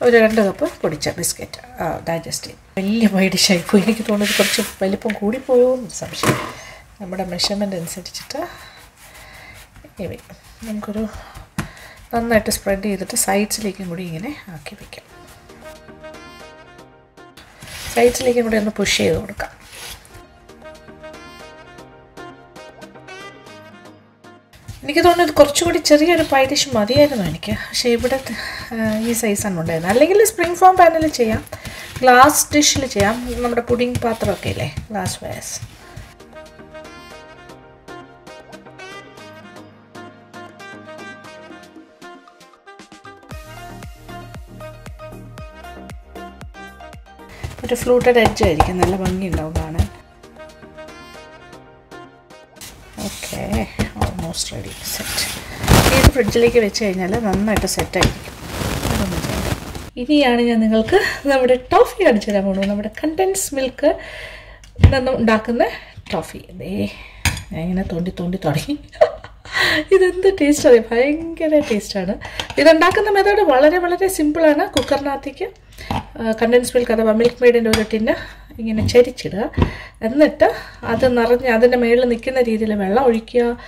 ഒരു രണ്ട് കപ്പ് പൊടിച്ച ബിസ്ക്കറ്റ് ഡൈജസ്റ്റ് ചെയ്യും. വലിയ പൈ ഡിഷായി പോയി എനിക്ക് തോന്നുന്നത് കുറച്ച് വലിപ്പം കൂടിപ്പോയോ എന്ന് സംശയം. നമ്മുടെ മെഷർമെന്റ് അനുസരിച്ചിട്ട് ഇവ നമുക്കൊരു നന്നായിട്ട് സ്പ്രെഡ് ചെയ്തിട്ട് സൈഡ്സിലേക്കും കൂടി ഇങ്ങനെ ആക്കി വയ്ക്കാം സൈഡ്സിലേക്കും കൂടി ഒന്ന് പുഷ് ചെയ്ത് കൊടുക്കാം. എനിക്ക് തോന്നുന്നു ഇത് കുറച്ചുകൂടി ചെറിയൊരു പൈ ഡിഷ് മതിയായിരുന്നു എനിക്ക്. പക്ഷേ ഇവിടെ ഈ സൈസാണ് ഉണ്ടായിരുന്നത്. അല്ലെങ്കിൽ സ്പ്രിംഗ് ഫോം പാനിൽ ചെയ്യാം. ഗ്ലാസ് ഡിഷിൽ ചെയ്യാം. നമ്മുടെ പുഡിംഗ് പാത്രമൊക്കെ ഇല്ലേ? ഗ്ലാസ് വയസ് ഒരു ഫ്ലൂട്ടഡ് എഡ്ജ് ആയിരിക്കും. നല്ല ഭംഗിയുണ്ടാവും കാണാൻ. ഓക്കെ ഓൾമോസ്റ്റ് റെഡി സെറ്റ് ഇത് ഫ്രിഡ്ജിലേക്ക് വെച്ച് കഴിഞ്ഞാൽ നന്നായിട്ട് സെറ്റായിരിക്കും ഇനിയാണ് ഞാൻ നിങ്ങൾക്ക് നമ്മുടെ ടോഫി കാണിച്ചു തരാൻ പോകുന്നത്. നമ്മുടെ കണ്ടൻസ് മിൽക്ക് നിന്ന് ഉണ്ടാക്കുന്ന ടോഫി ദേ ഞാൻ ഇങ്ങനെ തോണ്ടി തോണ്ടി തുടങ്ങി. ഇതെന്ത് ടേസ്റ്റ് അറിയാം? ഭയങ്കര ടേസ്റ്റാണ് ഇതുണ്ടാക്കുന്ന മെത്തേഡ് വളരെ വളരെ സിമ്പിളാണ് കുക്കറിനകത്തേക്ക് കണ്ടൻസ് മിൽക്ക് അഥവാ മിൽക്ക് മെയ്ഡിന്റെ ഒരു ടിന്ന് ഇങ്ങനെ ചരിച്ചിടുക. എന്നിട്ട് അത് നിറഞ്ഞ് അതിന്റെ മുകളിൽ നിൽക്കുന്ന രീതിയിൽ വെള്ളം ഒഴിക്കുക.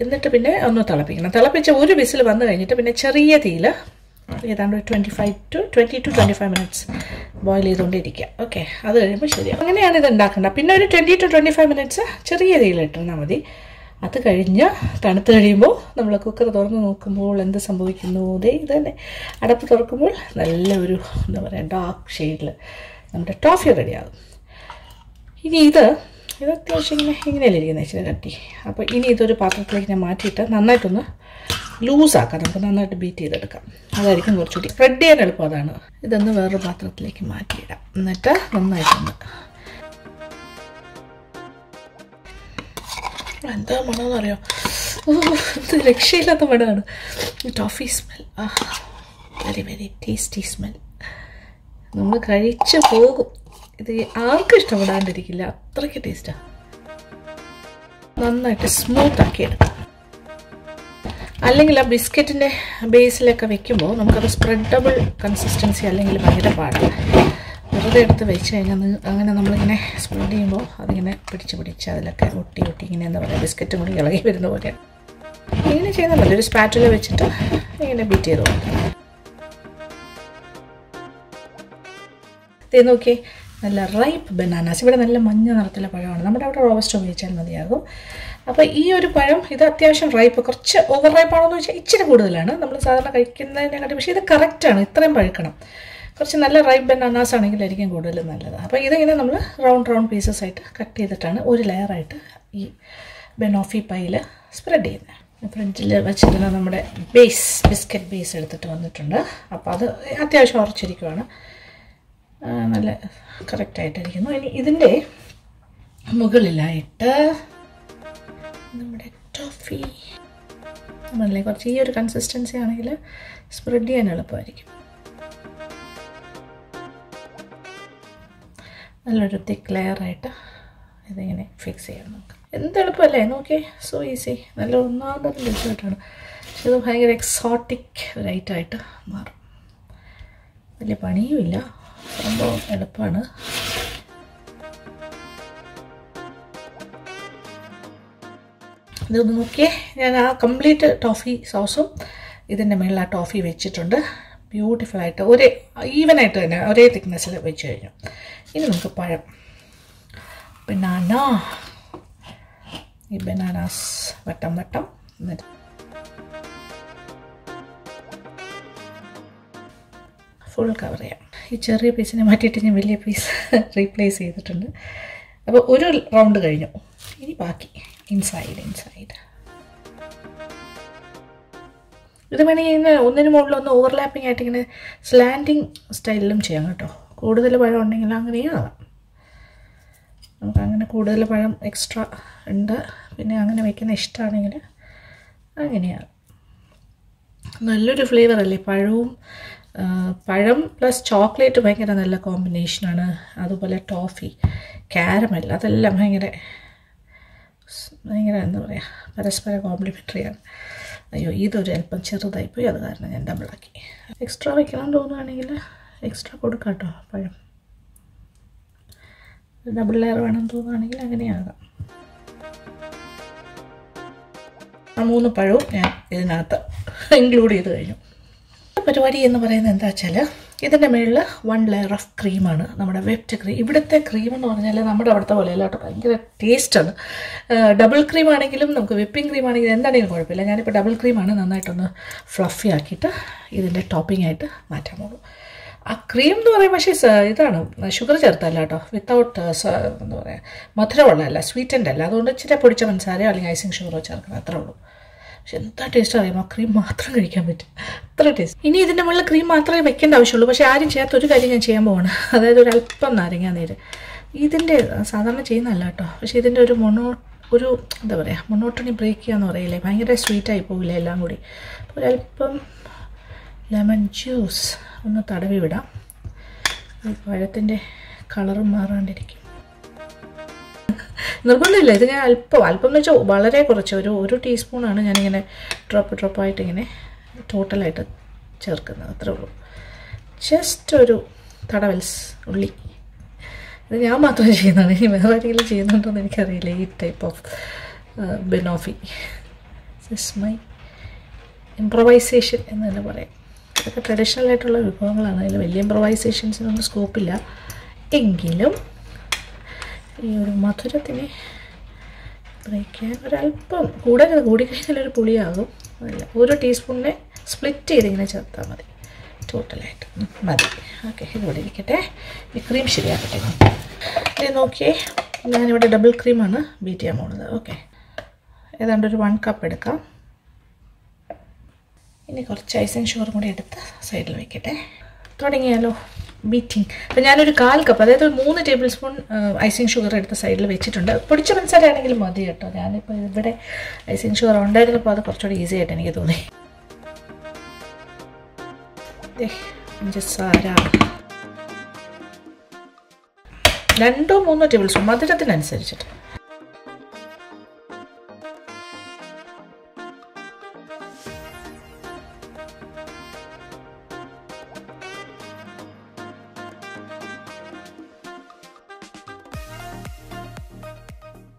എന്നിട്ട് പിന്നെ ഒന്ന് തിളപ്പിക്കണം. തിളപ്പിച്ച് ഒരു വിസിൽ വന്നു കഴിഞ്ഞിട്ട് പിന്നെ ചെറിയ തീയിൽ ഏതാണ്ട് twenty five to twenty to twenty five minutes boil ചെയ്തുകൊണ്ടിരിക്കുക. ഓക്കെ അത് കഴിയുമ്പോൾ ശരിയാണ് അങ്ങനെയാണ് ഇത് ഉണ്ടാക്കേണ്ടത്. പിന്നെ ഒരു twenty to twenty five minutes ചെറിയ തീയിലിട്ടിരുന്നാൽ മതി. അത് കഴിഞ്ഞ് തണുത്ത് കഴിയുമ്പോൾ നമ്മൾ കുക്കർ തുറന്ന് നോക്കുമ്പോൾ എന്ത് സംഭവിക്കുന്നു? ദേ ഇത് തന്നെ. അടപ്പ് തുറക്കുമ്പോൾ നല്ല ഒരു എന്താ പറയുക ഡാർക്ക് ഷെയ്ഡിൽ നമ്മുടെ ടോഫി റെഡിയാകും ഇനി ഇത് ഇത് അത്യാവശ്യം ഇങ്ങനെ ഇങ്ങനെയല്ലേ ഇരിക്കുന്നത് ഇച്ചിരി കട്ടി. അപ്പോൾ ഇനി ഇതൊരു പാത്രത്തിലേക്ക് ഞാൻ മാറ്റിയിട്ട് നന്നായിട്ടൊന്ന് ലൂസാക്കാം നമുക്ക് നന്നായിട്ട് ബീറ്റ് ചെയ്തെടുക്കാം. അതായിരിക്കും കുറച്ചുകൂടി. സ്പ്രെഡ് ചെയ്യാൻ എളുപ്പം അതാണ്. ഇതൊന്ന് വേറൊരു പാത്രത്തിലേക്ക് മാറ്റിയിടാം. എന്നിട്ട് നന്നായിട്ടൊന്ന് എന്താ മണമെന്ന് അറിയോ ഓ ഇത് രക്ഷയില്ലാത്ത മണമാണ് ടോഫി സ്മെൽ ആ വെരി വെരി ടേസ്റ്റി സ്മെൽ നമ്മൾ കഴിച്ച് പോകും. ഇത് ആർക്കും ഇഷ്ടപ്പെടാണ്ടിരിക്കില്ല. അത്രയ്ക്ക് ടേസ്റ്റാണ് നന്നായിട്ട് സ്മൂത്ത് ആക്കി എടുക്കാം. അല്ലെങ്കിൽ ആ ബിസ്ക്കറ്റിന്റെ ബേസിലൊക്കെ വെക്കുമ്പോൾ നമുക്കത് സ്പ്രെഡബിൾ കൺസിസ്റ്റൻസി അല്ലെങ്കിൽ ഭയങ്കര പാടാണ് വെറുതെ എടുത്ത് വെച്ച് കഴിഞ്ഞാൽ അങ്ങനെ നമ്മളിങ്ങനെ സ്പ്രെഡ് ചെയ്യുമ്പോൾ അതിങ്ങനെ പിടിച്ച് പിടിച്ച് അതിലൊക്കെ ഒട്ടി ഒട്ടി ഇങ്ങനെ എന്താ പറയുക ബിസ്ക്കറ്റും കൂടി ഇളകി വരുന്ന പോലെയാണ്. ഇങ്ങനെ ചെയ്യുന്നത് മതി. ഒരു സ്പാറ്റിൽ വെച്ചിട്ട് ഇങ്ങനെ ബീറ്റ് ചെയ്ത് കൊടുക്കാം നോക്കി നല്ല റൈപ്പ് ബനാനാസ് ഇവിടെ നല്ല മഞ്ഞ നിറത്തിലെ പഴമാണ്. നമ്മുടെ അവിടെ റോബസ്റ്റ് ഉപയോഗിച്ചാൽ മതിയാകും. അപ്പോൾ ഈ ഒരു പഴം ഇത് അത്യാവശ്യം റൈപ്പ് കുറച്ച് ഓവർ റൈപ്പ് ആണോ എന്ന് ചോദിച്ചാൽ ഇച്ചിരി കൂടുതലാണ്. നമ്മൾ സാധാരണ കഴിക്കുന്നതിനെക്കാട്ടി പക്ഷേ ഇത് കറക്റ്റാണ് ഇത്രയും പഴുക്കണം. കുറച്ച് നല്ല റൈപ്പ് ബനാനാസ് ആണെങ്കിലായിരിക്കും കൂടുതൽ നല്ലത്. അപ്പോൾ ഇതിങ്ങനെ നമ്മൾ റൗണ്ട് റൗണ്ട് പീസസ് ആയിട്ട് കട്ട് ചെയ്തിട്ടാണ് ഒരു ലെയറായിട്ട് ഈ ബെനോഫി പൈയിൽ സ്പ്രെഡ് ചെയ്യുന്നത് ഫ്രിഡ്ജിൽ വെച്ചിരുന്ന നമ്മുടെ ബേസ് ബിസ്ക്കറ്റ് ബേസ് എടുത്തിട്ട് വന്നിട്ടുണ്ട്. അപ്പോൾ അത് അത്യാവശ്യം ഉറച്ചിരിക്കുവാണ്. നല്ല കറക്റ്റായിട്ടിരിക്കുന്നു ഇനി ഇതിന്റെ മുകളിലായിട്ട് നമ്മുടെ ടോഫി നമ്മളല്ലേ കുറച്ച് ഈ ഒരു കൺസിസ്റ്റൻസി ആണെങ്കിൽ സ്പ്രെഡ് ചെയ്യാൻ എളുപ്പമായിരിക്കും. നല്ലൊരു തിക്ക് ലെയറായിട്ട് ഇതിങ്ങനെ ഫിക്സ് ചെയ്യാം നമുക്ക് എന്ത് എളുപ്പമല്ലേ? നോക്കിയേ സോ ഈസി നല്ല ഒന്നാമതൊരു ലക്ഷ്യമായിട്ടാണ് പക്ഷെ ഇത് ഭയങ്കര എക്സോട്ടിക് ഒരു മാറും. വലിയ പണിയുമില്ല സംഭവം എളുപ്പമാണ്. ഇതൊന്ന് നോക്കിയേ. ഞാൻ ആ കംപ്ലീറ്റ് ടോഫി സോസും ഇതിന്റെ മുകളിൽ ആ ടോഫി വെച്ചിട്ടുണ്ട്. ബ്യൂട്ടിഫുൾ ആയിട്ട് ഒരേ ഈവനായിട്ട് തന്നെ ഒരേ തിക്നെസ്സിൽ വെച്ച് കഴിഞ്ഞു. ഇനി നമുക്ക് പഴം. ബനാന. ഈ ബനാനാസ് വട്ടം വട്ടം ഫുൾ കവർ ചെയ്യാം. ഈ ചെറിയ പീസിനെ മാറ്റിയിട്ട് ഞാൻ വലിയ പീസ് റീപ്ലേസ് [LAUGHS] ചെയ്തിട്ടുണ്ട്. അപ്പോൾ ഒരു റൗണ്ട് കഴിഞ്ഞു. ഇനി ബാക്കി. ഇൻസൈഡ് ഇൻസൈഡ് ഇത് വേണമെങ്കിൽ ഇങ്ങനെ ഒന്നിനു മുകളിൽ ഒന്ന് ഓവർലാപ്പിംഗ് ആയിട്ട് ഇങ്ങനെ സ്ലാൻഡിങ് സ്റ്റൈലിലും ചെയ്യാം കേട്ടോ. കൂടുതൽ പഴം ഉണ്ടെങ്കിൽ അങ്ങനെയും ആവാം നമുക്ക് അങ്ങനെ കൂടുതൽ പഴം എക്സ്ട്രാ ഉണ്ട്. പിന്നെ അങ്ങനെ വയ്ക്കുന്ന ഇഷ്ടമാണെങ്കിൽ അങ്ങനെയാണ് നല്ലൊരു ഫ്ലേവർ അല്ലേ? പഴവും പഴം പ്ലസ് ചോക്ലേറ്റ് ഭയങ്കര നല്ല കോമ്പിനേഷനാണ് അതുപോലെ ടോഫി ക്യാരമൽ അതെല്ലാം ഭയങ്കര ഭയങ്കര എന്താ പറയുക പരസ്പര കോംപ്ലിമെന്ററിയാണ് അയ്യോ ഇതൊരു അല്പം ചെറുതായിപ്പോയി. അത് കാരണം ഞാൻ ഡബിളാക്കി എക്സ്ട്രാ വയ്ക്കണം തോന്നുകയാണെങ്കിൽ എക്സ്ട്രാ കൊടുക്കാം കേട്ടോ പഴം ഡബിൾ ലെയർ വേണം തോന്നുകയാണെങ്കിൽ അങ്ങനെയാകാം. ആ മൂന്ന് പഴവും ഞാൻ ഇതിനകത്ത് ഇൻക്ലൂഡ് ചെയ്ത് കഴിഞ്ഞു. പരിപാടി എന്ന് പറയുന്നത് എന്താ വെച്ചാൽ ഇതിന്റെ മുകളിൽ വൺ ലെയർ ഓഫ് ക്രീമാണ് നമ്മുടെ വെപ്റ്റ് ക്രീം ഇവിടുത്തെ ക്രീം എന്ന് പറഞ്ഞാൽ നമ്മുടെ അവിടുത്തെ പോലെയല്ല കേട്ടോ. ഭയങ്കര ടേസ്റ്റാണ് ഡബിൾ ക്രീം ആണെങ്കിലും നമുക്ക് വിപ്പിംഗ് ക്രീം ആണെങ്കിലും എന്താണെങ്കിലും കുഴപ്പമില്ല. ഞാനിപ്പോൾ ഡബിൾ ക്രീമാണ് നന്നായിട്ടൊന്ന് ഫ്ലഫി ആക്കിയിട്ട് ഇതിന്റെ ടോപ്പിംഗ് ആയിട്ട് മാറ്റാൻ പോകും ആ ക്രീം എന്ന് പറയും പക്ഷേ ഇതാണ് ഷുഗർ ചേർത്തല്ല കേട്ടോ. വിത്തൗട്ട് എന്താ പറയുക മധുരമുള്ളതല്ല സ്വീറ്റന്റെ അല്ല. അതുകൊണ്ട് ഇച്ചിരി പൊടിച്ച പഞ്ചസാരയോ അല്ലെങ്കിൽ ഐസിങ് ഷുഗറോ ചേർക്കണം അത്രേ ഉള്ളൂ. പക്ഷെ എന്താ ടേസ്റ്റ് അറിയാമോ? ക്രീം മാത്രം കഴിക്കാൻ പറ്റും. അത്ര ടേസ്റ്റ് ഇനി ഇതിന്റെ മുകളിൽ ക്രീം മാത്രമേ വെക്കേണ്ട ആവശ്യമുള്ളൂ. പക്ഷേ ആരും ചെയ്യാത്ത ഒരു കാര്യം ഞാൻ ചെയ്യാൻ പോവാണ്. [LAUGHS] അതായത് ഒരു അല്പം നാരങ്ങ നീര്. ഇതിന്റെ സാധാരണ ചെയ്യുന്നതല്ല കേട്ടോ. പക്ഷേ ഇതിന്റെ ഒരു മൊണോ ഒരു എന്താ പറയുക മൊണോട്ടണി ബ്രേക്ക് ചെയ്യാന്ന് പറയില്ലേ? ഭയങ്കര സ്വീറ്റായി പോവില്ല എല്ലാം കൂടി. ഒരല്പം ലെമൺ ജ്യൂസ് ഒന്ന് തടവി വിടാം പഴത്തിന്റെ കളറും മാറാണ്ടിരിക്കും. നിർബന്ധമില്ല ഇത് ഞാൻ അല്പം അല്പം എന്ന് വെച്ചാൽ വളരെ കുറച്ച് ഒരു ഒരു ടീസ്പൂണാണ് ഞാനിങ്ങനെ ഡ്രോപ്പ് ഡ്രോപ്പായിട്ട് ഇങ്ങനെ ടോട്ടലായിട്ട് ചേർക്കുന്നത് അത്രേ ഉള്ളൂ. ജസ്റ്റ് ഒരു തടവൽസ് ഉള്ളി. ഇത് ഞാൻ മാത്രമേ ചെയ്യുന്നതാണ് ഇനി വേറെ ആരെങ്കിലും ചെയ്യുന്നുണ്ടോ എന്ന് എനിക്കറിയില്ല ഈ type of banoffee. Just my improvisation എന്ന് തന്നെ പറയാം. ഇതൊക്കെ ട്രഡീഷണൽ ആയിട്ടുള്ള വിഭവങ്ങളാണ്. അതിൽ വലിയ ഇമ്പ്രവൈസേഷൻസിനൊന്നും സ്കോപ്പില്ല എങ്കിലും ഈ ഒരു മധുരത്തിന് ബ്രേക്കാൻ ഒരല്പം കൂടെ കൂടിക്കഴിഞ്ഞാൽ ഒരു പുളിയാകും. അല്ല ഒരു ടീസ്പൂണിനെ സ്പ്ലിറ്റ് ചെയ്ത് ഇങ്ങനെ ചേർത്താൽ മതി ടോട്ടലായിട്ട് മതി. ഓക്കെ ഇതിവിടെ ഇരിക്കട്ടെ. ഈ ക്രീം ശരിയാക്കട്ടെ ഇത് നോക്കിയേ. ഞാനിവിടെ ഡബിൾ ക്രീമാണ് ബീറ്റ് ചെയ്യാൻ പോകുന്നത് ഓക്കെ ഏതാണ്ട് ഒരു വൺ കപ്പ് എടുക്കാം. ഇനി കുറച്ച് ഐസിങ് ഷുഗറും കൂടി എടുത്ത് സൈഡിൽ വെക്കട്ടെ. തുടങ്ങിയാലോ? ബീറ്റിംഗ് അപ്പോൾ ഞാനൊരു കാൽ കപ്പ് അതായത് ഒരു മൂന്ന് ടേബിൾ സ്പൂൺ ഐസിങ് ഷുഗർ എടുത്ത് സൈഡിൽ വെച്ചിട്ടുണ്ട്. പൊടിച്ച പഞ്ചസാര ആണെങ്കിലും മതി കേട്ടോ. ഞാനിപ്പോൾ ഇവിടെ ഐസിങ് ഷുഗർ ഉണ്ടായിരുന്നപ്പോൾ അത് കുറച്ചുകൂടി ഈസി ആയിട്ട് എനിക്ക് തോന്നി. രണ്ടോ മൂന്നോ ടേബിൾ സ്പൂൺ മധുരത്തിനനുസരിച്ചിട്ട്.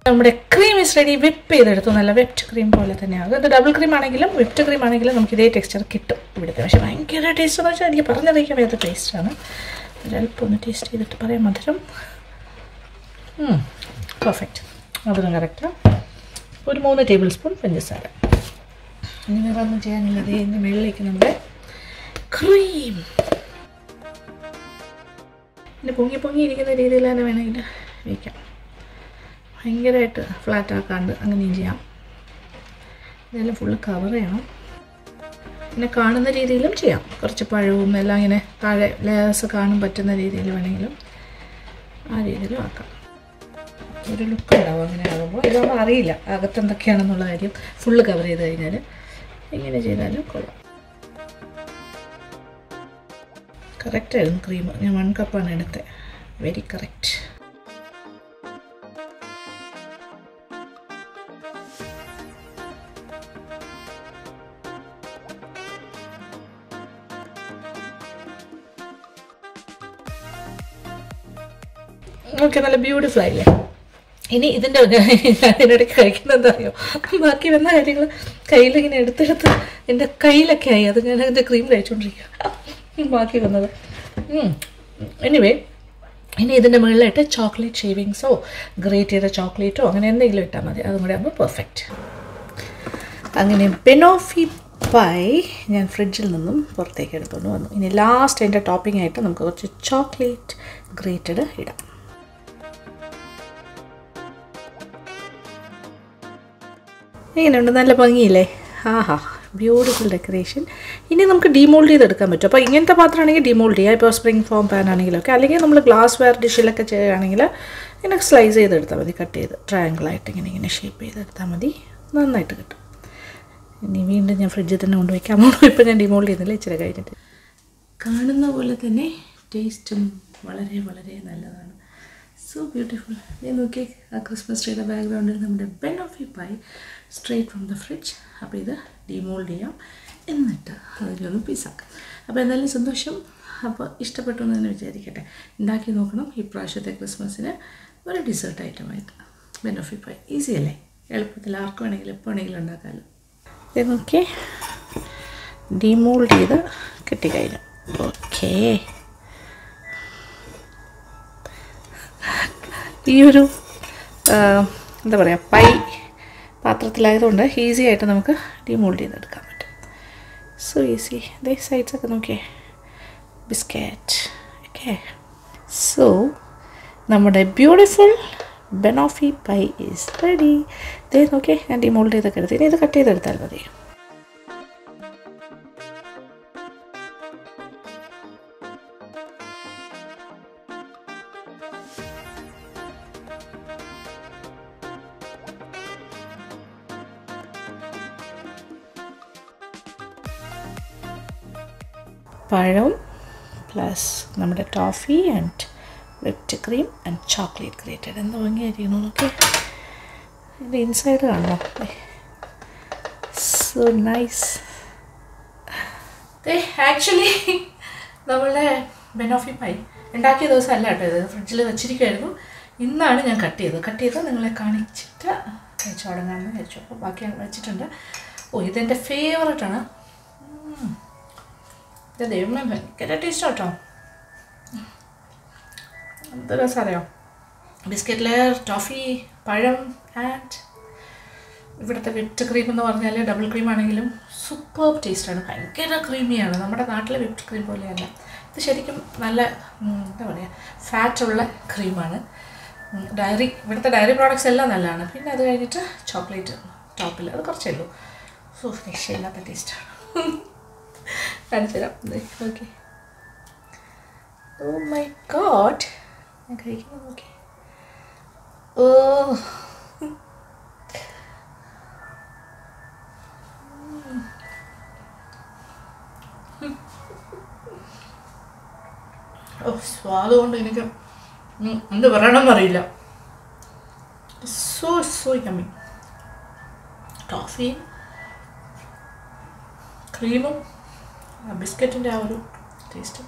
നമ്മുടെ ക്രീം ഇസ് റെഡി വിപ്പ് ചെയ്തെടുത്തു നല്ല വെപ്റ്റ് ക്രീം പോലെ തന്നെയാകും. ഇത് ഡബിൾ ക്രീം ആണെങ്കിലും വിപ്റ്റ് ക്രീം ആണെങ്കിലും നമുക്ക് ഇതേ ടെക്സ്ചർ കിട്ടും ഇവിടുത്തെ. പക്ഷേ ഭയങ്കര ടേസ്റ്റ് എന്ന് വെച്ചാൽ എനിക്ക് പറഞ്ഞറിയിക്കാൻ വയ്യാത്ത ടേസ്റ്റാണ് ഒരൽപ്പം ഒന്ന് ടേസ്റ്റ് ചെയ്തിട്ട് പറയാം മധുരം. പെർഫെക്റ്റ് മധുരം കറക്റ്റാണ് ഒരു മൂന്ന് ടേബിൾ സ്പൂൺ പഞ്ചസാര. ഇനി വന്ന് ചെയ്യാനുള്ളത് ഇതിന്റെ മുകളിലേക്ക് നമ്മുടെ ക്രീം പിന്നെ പൊങ്ങി പൊങ്ങി ഇരിക്കുന്ന രീതിയിൽ തന്നെ വേണമെങ്കിൽ വയ്ക്കാം ഭയങ്കരമായിട്ട് ഫ്ലാറ്റ് ആക്കാണ്ട് അങ്ങനെയും ചെയ്യാം. ഇതെല്ലാം ഫുള്ള് കവർ ചെയ്യണം. പിന്നെ കാണുന്ന രീതിയിലും ചെയ്യാം. കുറച്ച് പഴവും എല്ലാം ഇങ്ങനെ താഴെ ലേയേഴ്സ് കാണാൻ പറ്റുന്ന രീതിയിൽ വേണമെങ്കിലും ആ രീതിയിലും ആക്കാം. ഒരു ലുക്ക് ഉണ്ടാവും അങ്ങനെ ആകുമ്പോൾ. ഇതാകുമ്പോൾ അറിയില്ല അകത്ത് എന്തൊക്കെയാണെന്നുള്ള കാര്യം ഫുള്ള് കവർ ചെയ്ത് കഴിഞ്ഞാൽ ഇങ്ങനെ ചെയ്താലും കൊള്ളാം. കറക്റ്റായിരുന്നു ക്രീം ഞാൻ വൺ കപ്പാണ് എടുത്തത് വെരി കറക്റ്റ് ഓക്കെ നല്ല ബ്യൂട്ടിഫുൾ ആയില്ലേ? ഇനി ഇതിന്റെ അതിനിടയ്ക്ക് കഴിക്കുന്നത് എന്താ അറിയോ ബാക്കി വന്ന കാര്യങ്ങൾ കയ്യിലിങ്ങനെ എടുത്തെടുത്ത് എന്റെ കയ്യിലൊക്കെ ആയി. അത് ഞാൻ അതിന്റെ ക്രീം കഴിച്ചുകൊണ്ടിരിക്കുക ബാക്കി വന്നത്. എനിവേ ഇനി ഇതിന്റെ മുകളിലായിട്ട് ചോക്ലേറ്റ് ഷേവിങ്സോ ഗ്രേറ്റ് ചെയ്ത ചോക്ലേറ്റോ അങ്ങനെ എന്തെങ്കിലും ഇട്ടാൽ മതി. അതും കൂടെ ആകുമ്പോൾ പെർഫെക്റ്റ് അങ്ങനെ ബെനോഫി പൈ ഞാൻ ഫ്രിഡ്ജിൽ നിന്നും പുറത്തേക്ക് എടുത്തുകൊണ്ട് വന്നു. ഇനി ലാസ്റ്റ് അതിന്റെ ടോപ്പിംഗ് ആയിട്ട് നമുക്ക് കുറച്ച് ചോക്ലേറ്റ് ഗ്രേറ്റഡ് ഇടാം. എങ്ങനെയുണ്ട്? നല്ല ഭംഗിയില്ലേ? ആഹാ ബ്യൂട്ടിഫുൾ ഡെക്കറേഷൻ ഇനി നമുക്ക് ഡിമോൾഡ് ചെയ്തെടുക്കാൻ പറ്റും. അപ്പോൾ ഇങ്ങനത്തെ പാത്രമാണെങ്കിൽ ഡിമോൾഡ് ചെയ്യാം. ഇപ്പോൾ സ്പ്രിംഗ് ഫോം പാൻ ആണെങ്കിലൊക്കെ. അല്ലെങ്കിൽ നമ്മൾ ഗ്ലാസ് വെയർ ഡിഷിലൊക്കെ ചെയ്യുകയാണെങ്കിൽ ഇങ്ങനെ സ്ലൈസ് ചെയ്തെടുത്താൽ മതി. കട്ട് ചെയ്ത് ട്രയാങ്കിളായിട്ട് ഇങ്ങനെ ഇങ്ങനെ ഷേപ്പ് ചെയ്തെടുത്താൽ മതി. നന്നായിട്ട് കിട്ടും. ഇനി വീണ്ടും ഞാൻ ഫ്രിഡ്ജിൽ തന്നെ കൊണ്ടുവയ്ക്കാമോ [LAUGHS] ഇപ്പോൾ ഞാൻ ഡിമോൾഡ് ചെയ്യുന്നില്ല. ഇച്ചിരി കഴിഞ്ഞിട്ട്. കാണുന്ന പോലെ തന്നെ ടേസ്റ്റും വളരെ വളരെ നല്ലതാണ്. സോ ബ്യൂട്ടിഫുൾ ഞാൻ നോക്കി ആ ക്രിസ്മസ് ട്രീയുടെ ബാക്ക്ഗ്രൗണ്ടിൽ നമ്മുടെ banoffee pie straight from the fridge അപ്പോൾ ഇത് ഡിമോൾഡ് ചെയ്യാം. എന്നിട്ട് അതിലൊന്ന് പീസാക്കാം. അപ്പോൾ എന്തായാലും സന്തോഷം. അപ്പോൾ ഇഷ്ടപ്പെട്ടു എന്ന് തന്നെ വിചാരിക്കട്ടെ. ഉണ്ടാക്കി നോക്കണം. ഈ പ്രാവശ്യത്തെ ക്രിസ്മസിന് ഒരു ഡിസേർട്ട് ഐറ്റമായിട്ട് ബെനോഫി പൈ ഈസി അല്ലേ? എളുപ്പത്തിൽ ആർക്ക് വേണമെങ്കിലും എപ്പോൾ വേണമെങ്കിലും ഉണ്ടാക്കാമല്ലോ ഇത് നോക്കി ഡിമോൾഡ് ചെയ്ത് കിട്ടിക്കഴിഞ്ഞു ഓക്കേ. ഈ ഒരു എന്താ പറയുക പൈ പാത്രത്തിലായതുകൊണ്ട് ഈസി ആയിട്ട് നമുക്ക് ഡിമോൾഡ് ചെയ്തെടുക്കാൻ പറ്റും. സോ ഈസി ദേ സൈഡ്സ് ഒക്കെ നോക്കിയേ. ബിസ്ക്കറ്റ് ഓക്കെ സോ നമ്മുടെ beautiful banoffee pie is ready ദേ നോക്കിയേ ഞാൻ ഡിമോൾഡ് ചെയ്തൊക്കെ എടുത്ത്. ഇനി ഇത് കട്ട് ചെയ്തെടുത്താൽ മതി. പഴം പ്ലസ് നമ്മുടെ toffee and whipped cream and chocolate grated എന്ത് ഭംഗിയായിരിക്കുന്നു നോക്കി ഇതിന്റെ ഇൻസൈഡ് കാണണോ സോ നൈസ് ആക്ച്വലി നമ്മളുടെ ബെനോഫി പൈ ഉണ്ടാക്കിയ ദിവസം അല്ല കേട്ടോ ഇത്. ഫ്രിഡ്ജിൽ വെച്ചിരിക്കുമായിരുന്നു ഇന്നാണ് ഞാൻ കട്ട് ചെയ്തത്. കട്ട് ചെയ്ത് നിങ്ങളെ കാണിച്ചിട്ട് കഴിച്ചു തുടങ്ങാമെന്ന് കഴിച്ചു അപ്പോൾ ബാക്കി ഞാൻ വെച്ചിട്ടുണ്ട്. ഓ ഇതെന്റെ ഫേവറേറ്റ് ഇത് ദൈവമേ ഭയങ്കര ടേസ്റ്റ് കേട്ടോ എന്ത് രസം അറിയോ ബിസ്ക്കറ്റ് ലെയർ ടോഫി പഴം ആൻഡ് ഇവിടുത്തെ വിപ്റ്റ് ക്രീം എന്ന് പറഞ്ഞാൽ ഡബിൾ ക്രീം ആണെങ്കിലും സൂപ്പർ ടേസ്റ്റാണ് ഭയങ്കര ക്രീമിയാണ് നമ്മുടെ നാട്ടിലെ വിപ്റ്റ് ക്രീം പോലെയല്ല. ഇത് ശരിക്കും നല്ല എന്താ പറയുക ഫാറ്റുള്ള ക്രീമാണ് ഡയറി ഇവിടുത്തെ ഡയറി പ്രോഡക്റ്റ്സ് എല്ലാം നല്ലതാണ്. പിന്നെ അത് കഴിഞ്ഞിട്ട് ചോക്ലേറ്റ് ടോപ്പിൽ അത് കുറച്ചേ ഉള്ളൂ. സോ രക്ഷയില്ലാത്ത ടേസ്റ്റാണ് കാണിച്ചു തരാം ഓക്കെ ഓ മൈ ഗോഡ് ഞാൻ കഴിക്കുന്നത് ഓക്കെ ഓ. ഓ സ്വാദ് കൊണ്ട് എനിക്ക് എന്ത് പറയണമെന്ന് അറിയില്ല സോ സോ യമ്മി ടോഫിയും ക്രീമും ബിസ്ക്കറ്റിന്റെ ആ ഒരു ടേസ്റ്റ്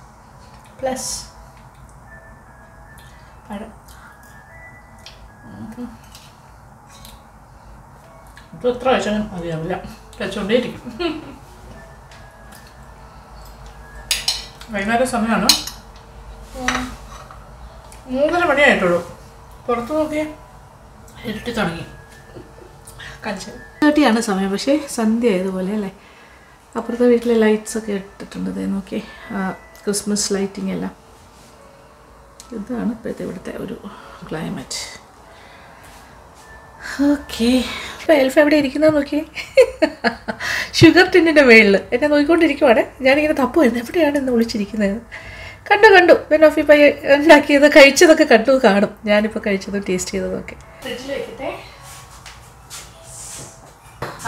പ്ലസ് പഴം. ഇപ്പോൾ ഇത് എത്ര കഴിച്ചാലും മതിയാവില്ല. കഴിച്ചുകൊണ്ടേയിരിക്കും വൈകുന്നേരം സമയമാണ്. മൂന്നര മണിയായിട്ടുള്ളൂ പുറത്ത് നോക്കിയേ ഇരുട്ടി തുടങ്ങി. കഞ്ച് തേർട്ടിയാണ് സമയം പക്ഷേ സന്ധ്യ ആയതുപോലെ അല്ലേ? അപ്പുറത്തെ വീട്ടിലെ ലൈറ്റ്സ് ഒക്കെ ഇട്ടിട്ടുണ്ട്. ദേ നോക്കി. ക്രിസ്മസ് ലൈറ്റിംഗ് എല്ലാം. ഇതാണ് ഇപ്പോഴത്തെ ഇവിടുത്തെ ഒരു ക്ലൈമറ്റ് ഓക്കെ അപ്പോൾ എൽഫ് എവിടെ ഇരിക്കുന്നത് നോക്കി. ഷുഗർ ടിന്നിന്റെ മേളിൽ എന്നെ നോക്കിക്കൊണ്ടിരിക്കുവാണ് ഞാനിങ്ങനെ തപ്പുമായിരുന്നു എവിടെയാണ് ഇന്ന് വിളിച്ചിരിക്കുന്നത്? കണ്ടു കണ്ടു. ബെനോഫി പയ്യ ഉണ്ടാക്കിയത് കഴിച്ചതൊക്കെ കണ്ടു കാണും. ഞാനിപ്പോൾ കഴിച്ചതും ടേസ്റ്റ് ചെയ്തതും ഒക്കെ.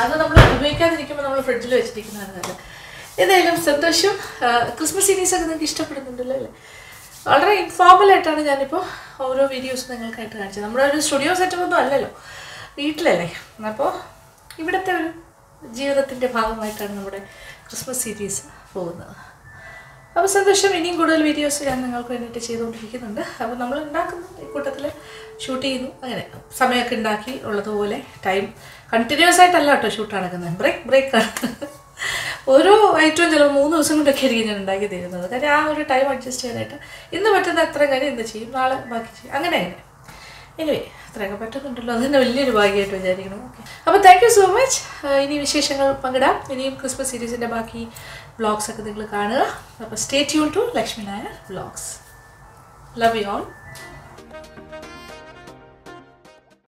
അത് നമ്മൾ ഉപയോഗിക്കാതിരിക്കുമ്പോൾ നമ്മൾ ഫ്രിഡ്ജിൽ വെച്ചിരിക്കുന്നതാണ് നല്ലത്. ഏതായാലും സന്തോഷം. ക്രിസ്മസ് സീരീസ് ഒക്കെ നിങ്ങൾക്ക് ഇഷ്ടപ്പെടുന്നുണ്ടല്ലോ അല്ലേ? വളരെ ഇൻഫോർമൽ ആയിട്ടാണ് ഞാനിപ്പോൾ ഓരോ വീഡിയോസ് നിങ്ങൾക്കായിട്ട് കാണിച്ചത്. നമ്മുടെ ഒരു സ്റ്റുഡിയോ സെറ്റപ്പ് ഒന്നും അല്ലല്ലോ. വീട്ടിലല്ലേ. അപ്പോൾ ഇവിടുത്തെ ഒരു ജീവിതത്തിന്റെ ഭാഗമായിട്ടാണ് നമ്മുടെ ക്രിസ്മസ് സീരീസ് പോകുന്നത്. അപ്പോൾ സന്തോഷം. ഇനിയും കൂടുതൽ വീഡിയോസ് ഞാൻ നിങ്ങൾക്ക് വേണ്ടിയിട്ട് ചെയ്തുകൊണ്ടിരിക്കുന്നുണ്ട്. അപ്പോൾ നമ്മൾ ഉണ്ടാക്കുന്നു ഈ കൂട്ടത്തിൽ ഷൂട്ട് ചെയ്യുന്നു. അങ്ങനെ സമയമൊക്കെ ഉണ്ടാക്കി ഉള്ളതുപോലെ ടൈം കണ്ടിന്യൂസ് ആയിട്ടല്ല കേട്ടോ ഷൂട്ട് നടക്കുന്നത് ബ്രേക്ക് ബ്രേക്കാണ് ഓരോ ഐറ്റവും ചിലപ്പോൾ മൂന്ന് ദിവസം കൊണ്ടൊക്കെ ആയിരിക്കും ഞാൻ ഉണ്ടാക്കി തരുന്നത്. കാര്യം ആ ഒരു ടൈം അഡ്ജസ്റ്റ് ചെയ്യാനായിട്ട് ഇന്ന് പറ്റുന്ന അത്രയും കാര്യം ഇന്ന് ചെയ്യും നാളെ ബാക്കി ചെയ്യും. അങ്ങനെ അങ്ങനെ എനിവേ അത്രയൊക്കെ പറ്റുന്നുണ്ടല്ലോ അത് വലിയൊരു ഭാഗ്യമായിട്ട് വിചാരിക്കണം ഓക്കെ അപ്പോൾ താങ്ക് യു സോ മച്ച് ഇനി വിശേഷങ്ങൾ പങ്കിടാം. ഇനിയും ക്രിസ്മസ് സീരീസിന്റെ ബാക്കി ബ്ലോഗ്സ് ഒക്കെ നിങ്ങൾ കാണുക. അപ്പോൾ stay tune to Lakshmi Nair love you all